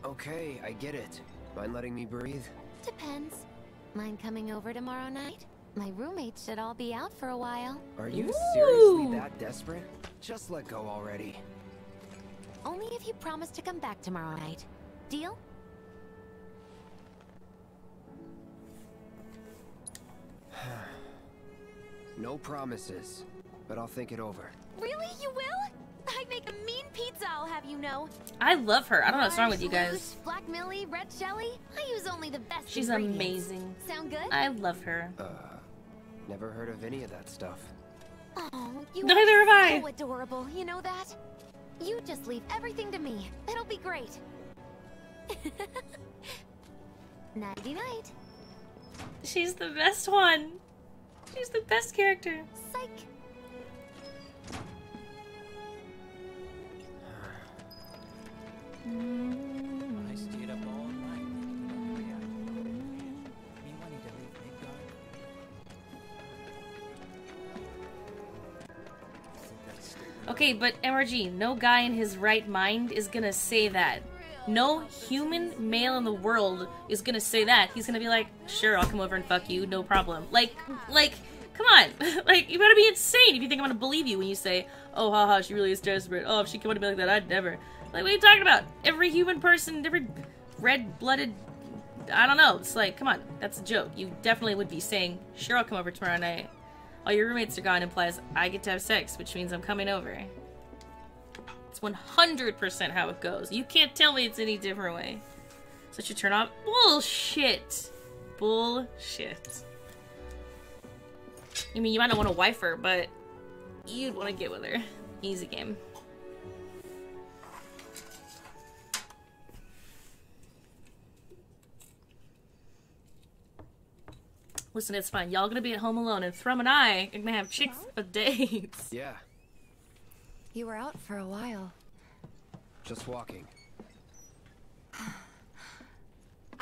Speaker 5: Okay, I get it. Mind letting me breathe?
Speaker 3: Depends. Mind coming over tomorrow night? My roommates should all be out for a while.
Speaker 5: Are you seriously that desperate? Just let go already.
Speaker 3: Only if you promise to come back tomorrow night. Deal?
Speaker 5: No promises, but I'll think it over.
Speaker 3: Really? You will? I make a mean pizza, I'll have you know.
Speaker 2: I love her. I don't know what's wrong with you guys.
Speaker 3: loose, Black Millie, red jelly. I use only the best
Speaker 2: She's amazing.
Speaker 3: Sound good?
Speaker 2: I love her.
Speaker 5: Uh, never heard of any of that stuff.
Speaker 3: Oh, you
Speaker 2: Neither
Speaker 3: are
Speaker 2: have I.
Speaker 3: so adorable, you know that? You just leave everything to me. It'll be great. Nighty night.
Speaker 2: She's the best one. She's the best character.
Speaker 3: Psych.
Speaker 11: I stayed up all night thinking about Maria. Me wanting to leave Midgar.
Speaker 2: Okay, but MRG, no guy in his right mind is gonna say that. No human male in the world is gonna say that. He's gonna be like, sure, I'll come over and fuck you, no problem. Like, like, come on. like, you better be insane if you think I'm gonna believe you when you say, oh, haha, she really is desperate. Oh, if she came to me like that, I'd never. Like, what are you talking about? Every human person, every red-blooded, I don't know. It's like, come on, that's a joke. You definitely would be saying, sure, I'll come over tomorrow night. All your roommates are gone implies I get to have sex, which means I'm coming over. It's 100% how it goes. You can't tell me it's any different way. So you turn off? Bullshit. Bullshit. I mean, you might not want to wife her, but you'd want to get with her. Easy game. Listen, it's fine. Y'all gonna be at home alone, and Thrum and I are gonna have chicks for days.
Speaker 5: Yeah,
Speaker 14: You were out for a while.
Speaker 5: just walking.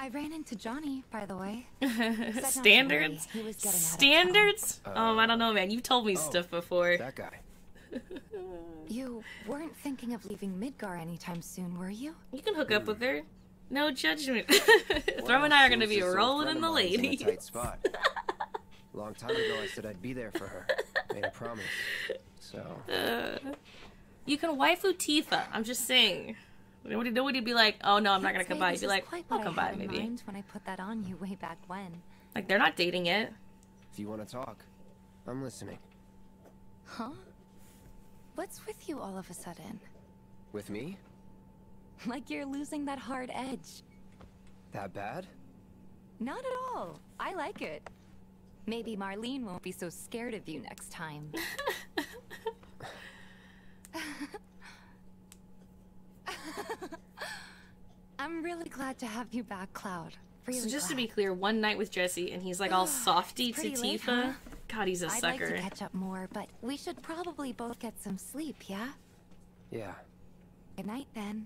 Speaker 14: I ran into Johnny, by the way. Said not to
Speaker 2: Standards?
Speaker 14: worry, he was getting out of
Speaker 2: Standards?
Speaker 5: Uh,
Speaker 2: um, I don't know, man. You've told me
Speaker 5: oh,
Speaker 2: stuff before.
Speaker 5: That guy.
Speaker 14: You weren't thinking of leaving Midgar anytime soon, were you?
Speaker 2: You can hook up with her. No judgment. Thrum and I are gonna be rolling in the
Speaker 5: mine's in a tight spot. Long time ago, I said I'd be there for her. Made a promise. So,
Speaker 2: Uh, you can waifu Tifa. I'm just saying. Nobody, nobody'd be like, oh no, I'm not gonna come by.
Speaker 14: this
Speaker 2: You'd be like, I'll come by maybe.
Speaker 14: when I put that on you way back when.
Speaker 2: Like they're not dating yet.
Speaker 5: if you want to talk, I'm listening.
Speaker 14: Huh? What's with you all of a sudden?
Speaker 5: With me?
Speaker 14: Like you're losing that hard edge.
Speaker 5: That bad?
Speaker 14: Not at all. I like it. Maybe Marlene won't be so scared of you next time. I'm really glad to have you back, Cloud. Really
Speaker 2: so just to be clear, one night with Jessie, and he's like all softy to
Speaker 14: pretty late,
Speaker 2: Tifa.
Speaker 14: huh?
Speaker 2: God, he's a
Speaker 14: I'd
Speaker 2: sucker.
Speaker 14: like to catch up more, but we should probably both get some sleep, yeah?
Speaker 5: Yeah.
Speaker 14: Good night, then.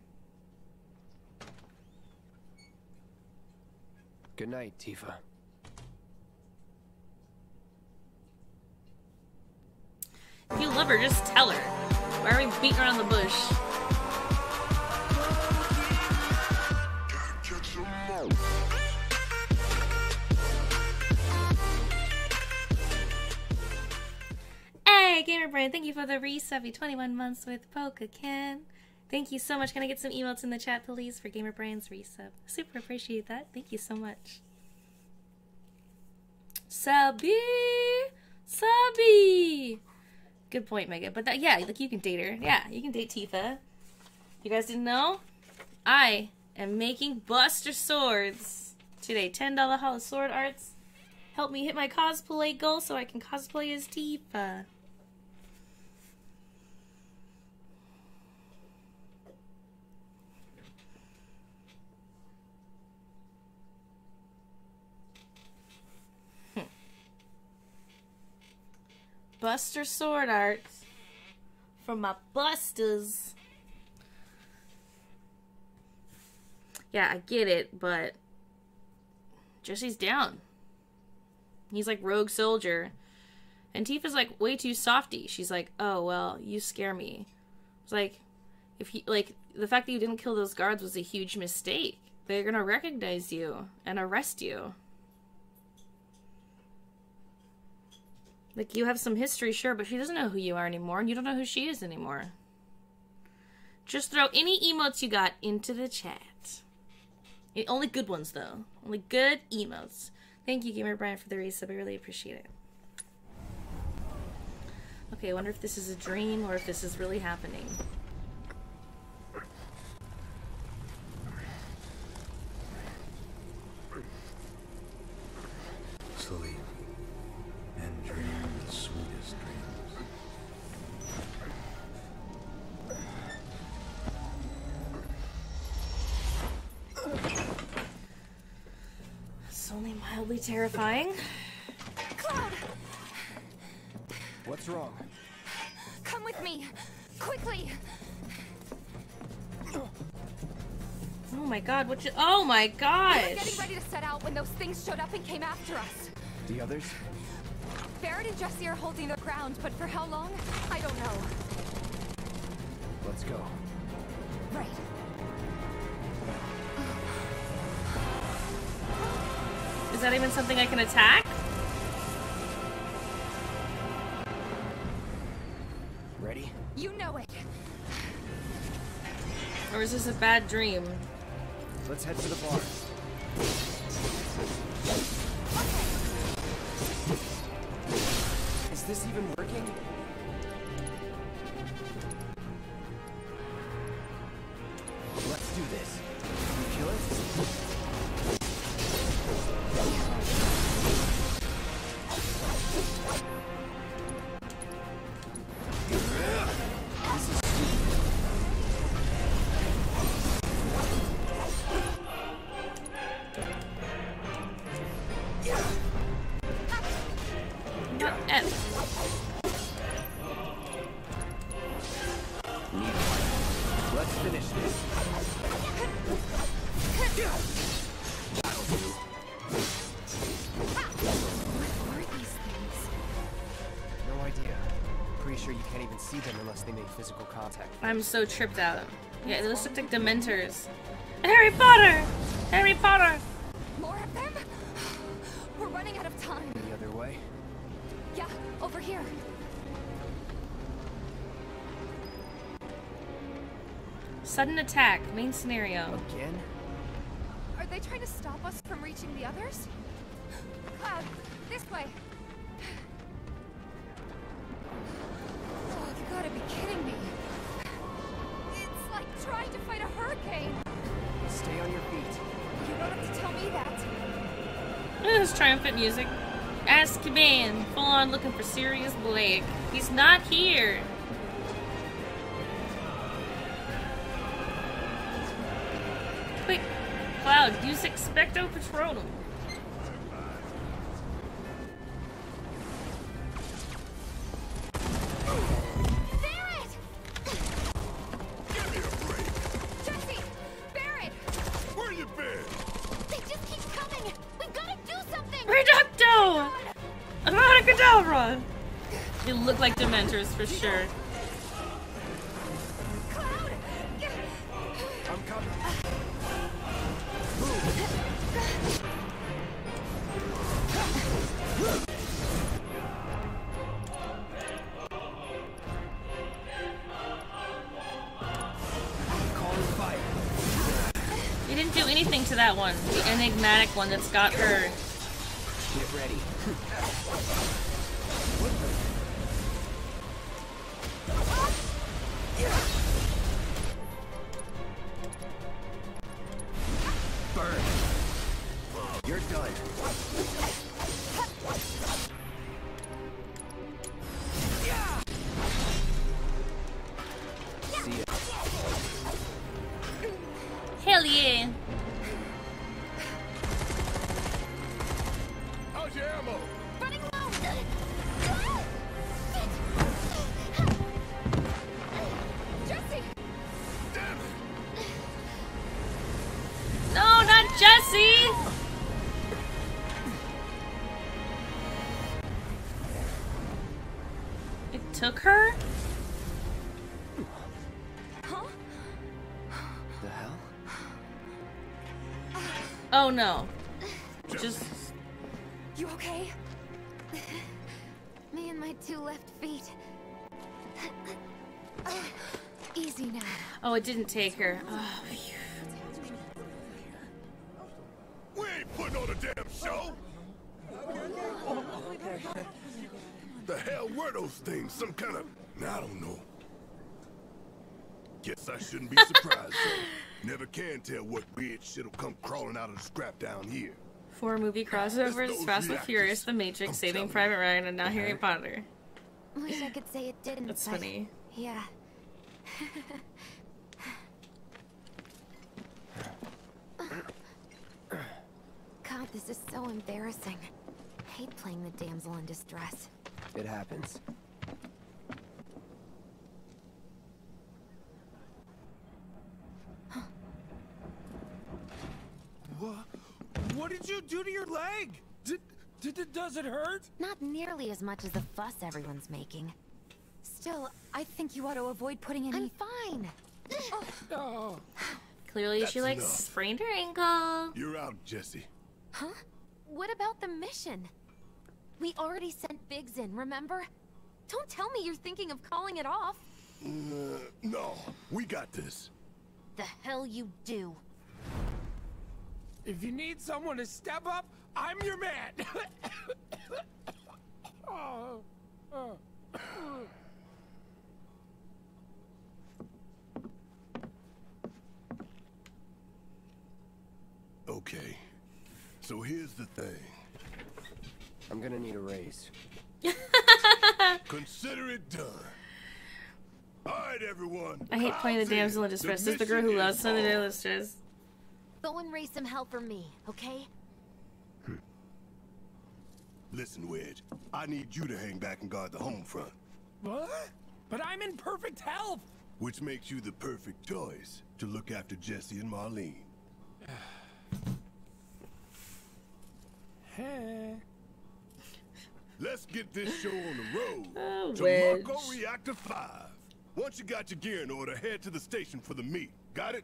Speaker 5: Good night, Tifa.
Speaker 2: If you love her, just tell her. Why are we beating around the bush? Gamer Brain, thank you for the resub. You 21 months with Pokekenz. Thank you so much. Can I get some emotes in the chat, please, for Gamer Brain's resub? Super appreciate that. Thank you so much. Sabi! Sabi! Good point, Mega. But that, yeah, like you can date her. Yeah, you can date Tifa. You guys didn't know? I am making Buster Swords today. $10 Hollow Sword Arts. Help me hit my cosplay goal so I can cosplay as Tifa. Buster Sword Arts from my Busters. Yeah, I get it, but Jessie's down. He's like rogue soldier. And Tifa's like way too softy. She's like, "Oh, well, you scare me." It's like if you like the fact that you didn't kill those guards was a huge mistake. They're to recognize you and arrest you. Like you have some history, sure, but she doesn't know who you are anymore, and you don't know who she is anymore. Just throw any emotes you got into the chat. Eh, Only good ones, though. Only good emotes. Thank you, Gamer Brian, for the resub. I really appreciate it. Okay, I wonder if this is a dream or if this is really happening.
Speaker 1: Sleep It's only
Speaker 2: mildly terrifying.
Speaker 14: Cloud,
Speaker 5: What's wrong?
Speaker 14: come with me. Quickly.
Speaker 2: Oh my god, what you- Oh my god!
Speaker 14: We were getting ready to set out when those things showed up and came after us.
Speaker 5: The others?
Speaker 14: Barret and Jessie are holding their ground, but for how long? I don't know.
Speaker 5: Let's go.
Speaker 14: Right.
Speaker 2: Is that even something I can attack?
Speaker 5: Ready?
Speaker 14: You know it.
Speaker 2: Or is this a bad dream?
Speaker 5: Let's head to the bar. Is this even working?
Speaker 2: I'm so tripped out. Yeah, it looks like Dementors. Harry Potter! Harry Potter!
Speaker 14: More of them? We're running out of time.
Speaker 5: The other way?
Speaker 14: Yeah, over here.
Speaker 2: Sudden attack, main scenario.
Speaker 5: Again?
Speaker 14: Are they trying to stop us from reaching the others? Cloud, this way.
Speaker 2: Triumphant music. Ask Azkaban, full on looking for Sirius Black. He's not here. Quick, Cloud, use Expecto Patronum. Sure. You didn't do anything to that one. The enigmatic one that's got her.
Speaker 5: Get ready.
Speaker 2: took her?
Speaker 14: Huh?
Speaker 5: The hell?
Speaker 2: Oh no. Just
Speaker 14: You okay?
Speaker 3: Me and my two left feet. Easy now.
Speaker 2: Oh, it didn't take her. Oh,
Speaker 15: I shouldn't be surprised, though. Never can tell what weird shit'll come crawling out of the scrap down here.
Speaker 2: Four movie crossovers, Fast and
Speaker 15: reactors.
Speaker 2: Furious, The Matrix,
Speaker 15: I'm
Speaker 2: Saving
Speaker 15: telling
Speaker 2: Private Ryan, and now Harry Potter.
Speaker 3: Wish I could say it didn't.
Speaker 2: That's
Speaker 3: but
Speaker 2: funny.
Speaker 3: Yeah. God, This is so embarrassing. hate playing the damsel in distress.
Speaker 5: It happens.
Speaker 4: What? What did you do to your leg? Did, did does it hurt?
Speaker 3: Not nearly as much as the fuss everyone's making.
Speaker 14: Still, I think you ought to avoid putting any-
Speaker 3: I'm fine.
Speaker 4: Oh.
Speaker 2: Clearly, she
Speaker 15: That's
Speaker 2: like
Speaker 15: enough.
Speaker 2: sprained her ankle.
Speaker 15: You're out, Jessie.
Speaker 3: Huh? What about the mission? We already sent Biggs in, remember? Don't tell me you're thinking of calling it off.
Speaker 15: Uh, no, we got this.
Speaker 3: The hell you do.
Speaker 4: If you need someone to step up, I'm your man. oh. Oh.
Speaker 15: Okay. So here's the thing.
Speaker 5: I'm gonna need a raise.
Speaker 15: Consider it done. All right, everyone.
Speaker 2: I hate playing the damsel in distress. This is the girl who loves
Speaker 15: is
Speaker 2: playing the damsel in distress.
Speaker 3: Go some help for me, okay? Hmm.
Speaker 15: Listen, Wedge. I need you to hang back and guard the home front,
Speaker 4: What? But I'm in perfect health.
Speaker 15: which makes you the perfect choice to look after Jessie and Marlene.
Speaker 4: Hey.
Speaker 15: Let's get this show on the road
Speaker 2: Oh,
Speaker 15: to
Speaker 2: Wedge.
Speaker 15: Mako Reactor 5. Once you got your gear in order, head to the station for the meet. Got it?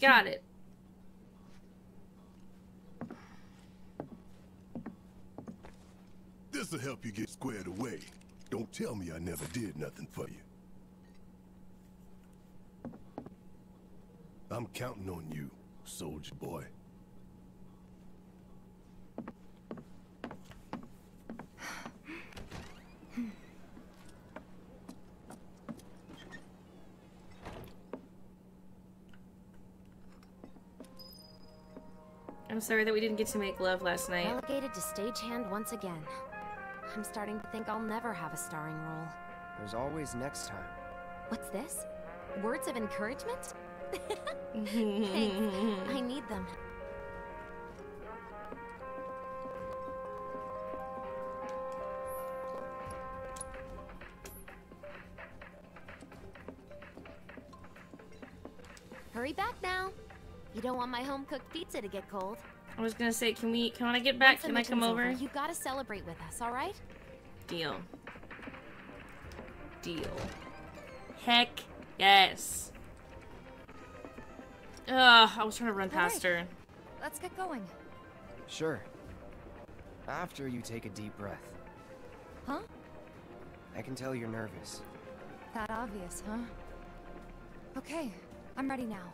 Speaker 2: Got it.
Speaker 15: This'll help you get squared away. Don't tell me I never did nothing for you. I'm counting on you, soldier boy.
Speaker 2: I'm sorry that we didn't get to make love last night.
Speaker 3: Relegated to stagehand once again. I'm starting to think I'll never have a starring role.
Speaker 5: There's always next time.
Speaker 3: What's this? Words of encouragement? Thanks. I need them. Hurry back now. You don't want my home-cooked pizza to get cold.
Speaker 2: I was gonna say, can we? Can I get back?
Speaker 3: Once
Speaker 2: Can I come
Speaker 3: mission's
Speaker 2: over?
Speaker 3: You gotta celebrate with us, all right?
Speaker 2: Deal. Deal. Heck yes. Ugh, I was trying to run past her.
Speaker 14: Let's get going.
Speaker 5: Sure. After you take a deep breath.
Speaker 14: Huh?
Speaker 5: I can tell you're nervous.
Speaker 14: That obvious, huh? Okay, I'm ready now.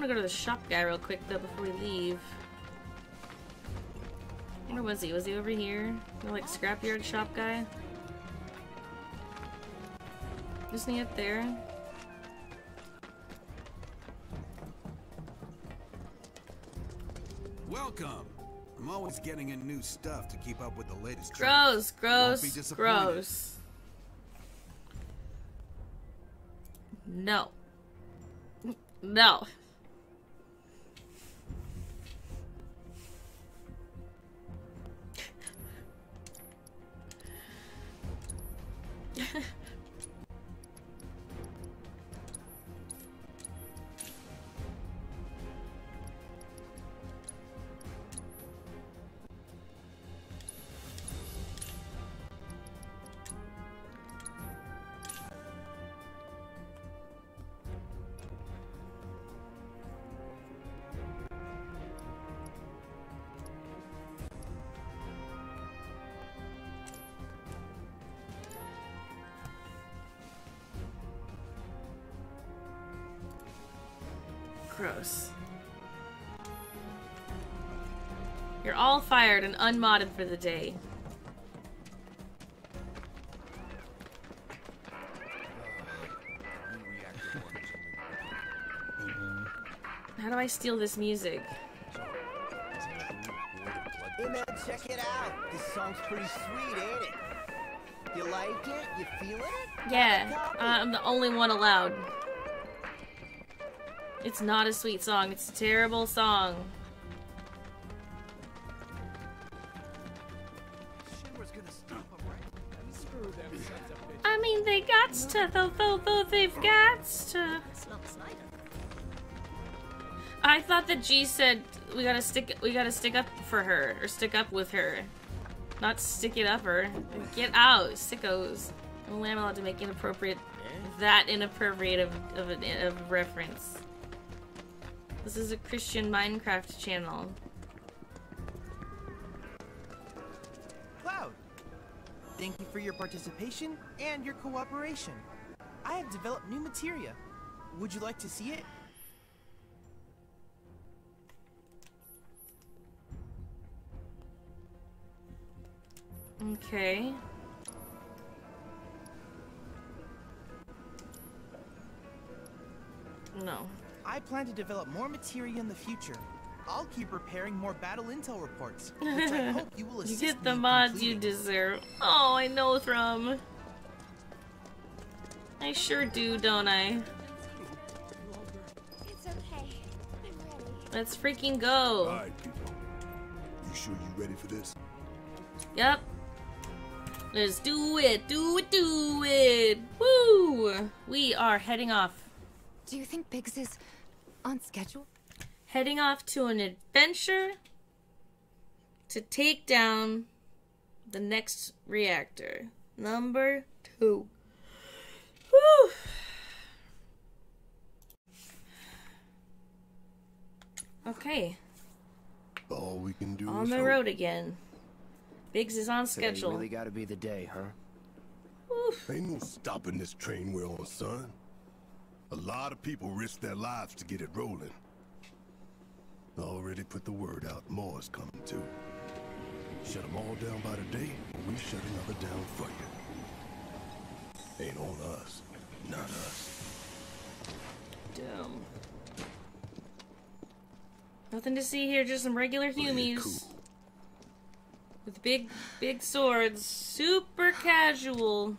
Speaker 2: Want to go to the shop guy real quick though before we leave. Where was he? Was he over here? The like scrapyard shop guy? Isn't he up there?
Speaker 16: Welcome. I'm always getting in new stuff to keep up with the latest
Speaker 2: Gross,
Speaker 16: trends. Won't be
Speaker 2: gross, gross. No. No. Fired and unmodded for the day. How do I steal this music?
Speaker 17: Hey man, check it out. This song's pretty sweet, ain't it? You like it? You feel it?
Speaker 2: Yeah, uh, I'm the only one allowed. It's not a sweet song. It's a terrible song. They've got to. I thought that G said we gotta stick, we gotta stick up for her, or stick up with her. Not stick it up her. Get out, sickos. Only I'm allowed to make inappropriate, that inappropriate of, of, an, of reference. This is a Christian Minecraft channel.
Speaker 17: Cloud! Thank you for your participation and your cooperation. I have developed new materia. Would you like to see it?
Speaker 2: Okay. No.
Speaker 17: I plan to develop more materia in the future. I'll keep preparing more battle intel reports, which I hope you will assist You
Speaker 2: get the mods you deserve. Oh, I know Thrum. I sure do, don't I?
Speaker 8: It's okay. I'm ready.
Speaker 2: Let's freaking go.
Speaker 15: Alright, people. You sure you ready for this?
Speaker 2: Yep. Let's do it, do it, do it. Woo! We are heading off.
Speaker 14: Do you think Biggs is on schedule?
Speaker 2: Heading off to an adventure to take down the next reactor. Number two. Woo! Okay,
Speaker 15: All we can do
Speaker 2: on
Speaker 15: is
Speaker 2: the
Speaker 15: hope.
Speaker 2: road again. Biggs is on
Speaker 5: Today
Speaker 2: schedule.
Speaker 5: really gotta be the day, huh?
Speaker 15: Ain't no stopping this train we're on, son. A lot of people risk their lives to get it rolling. Already put the word out, more's coming too. Shut them all down by the day, or we shut another down for you. Ain't on us, not us.
Speaker 2: Damn. Nothing to see here, just some regular humies. With big, big swords. Super casual.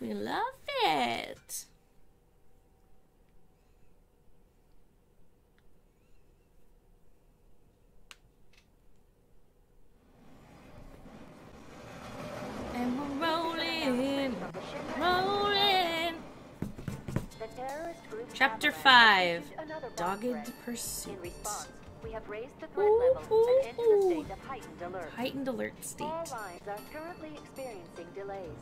Speaker 2: We love it. And we're rolling, rolling. Chapter 5 Dogged Pursuit.
Speaker 13: We have raised the threat level and entered a state of heightened alert.
Speaker 2: Heightened alert state.
Speaker 13: All lines are currently experiencing delays.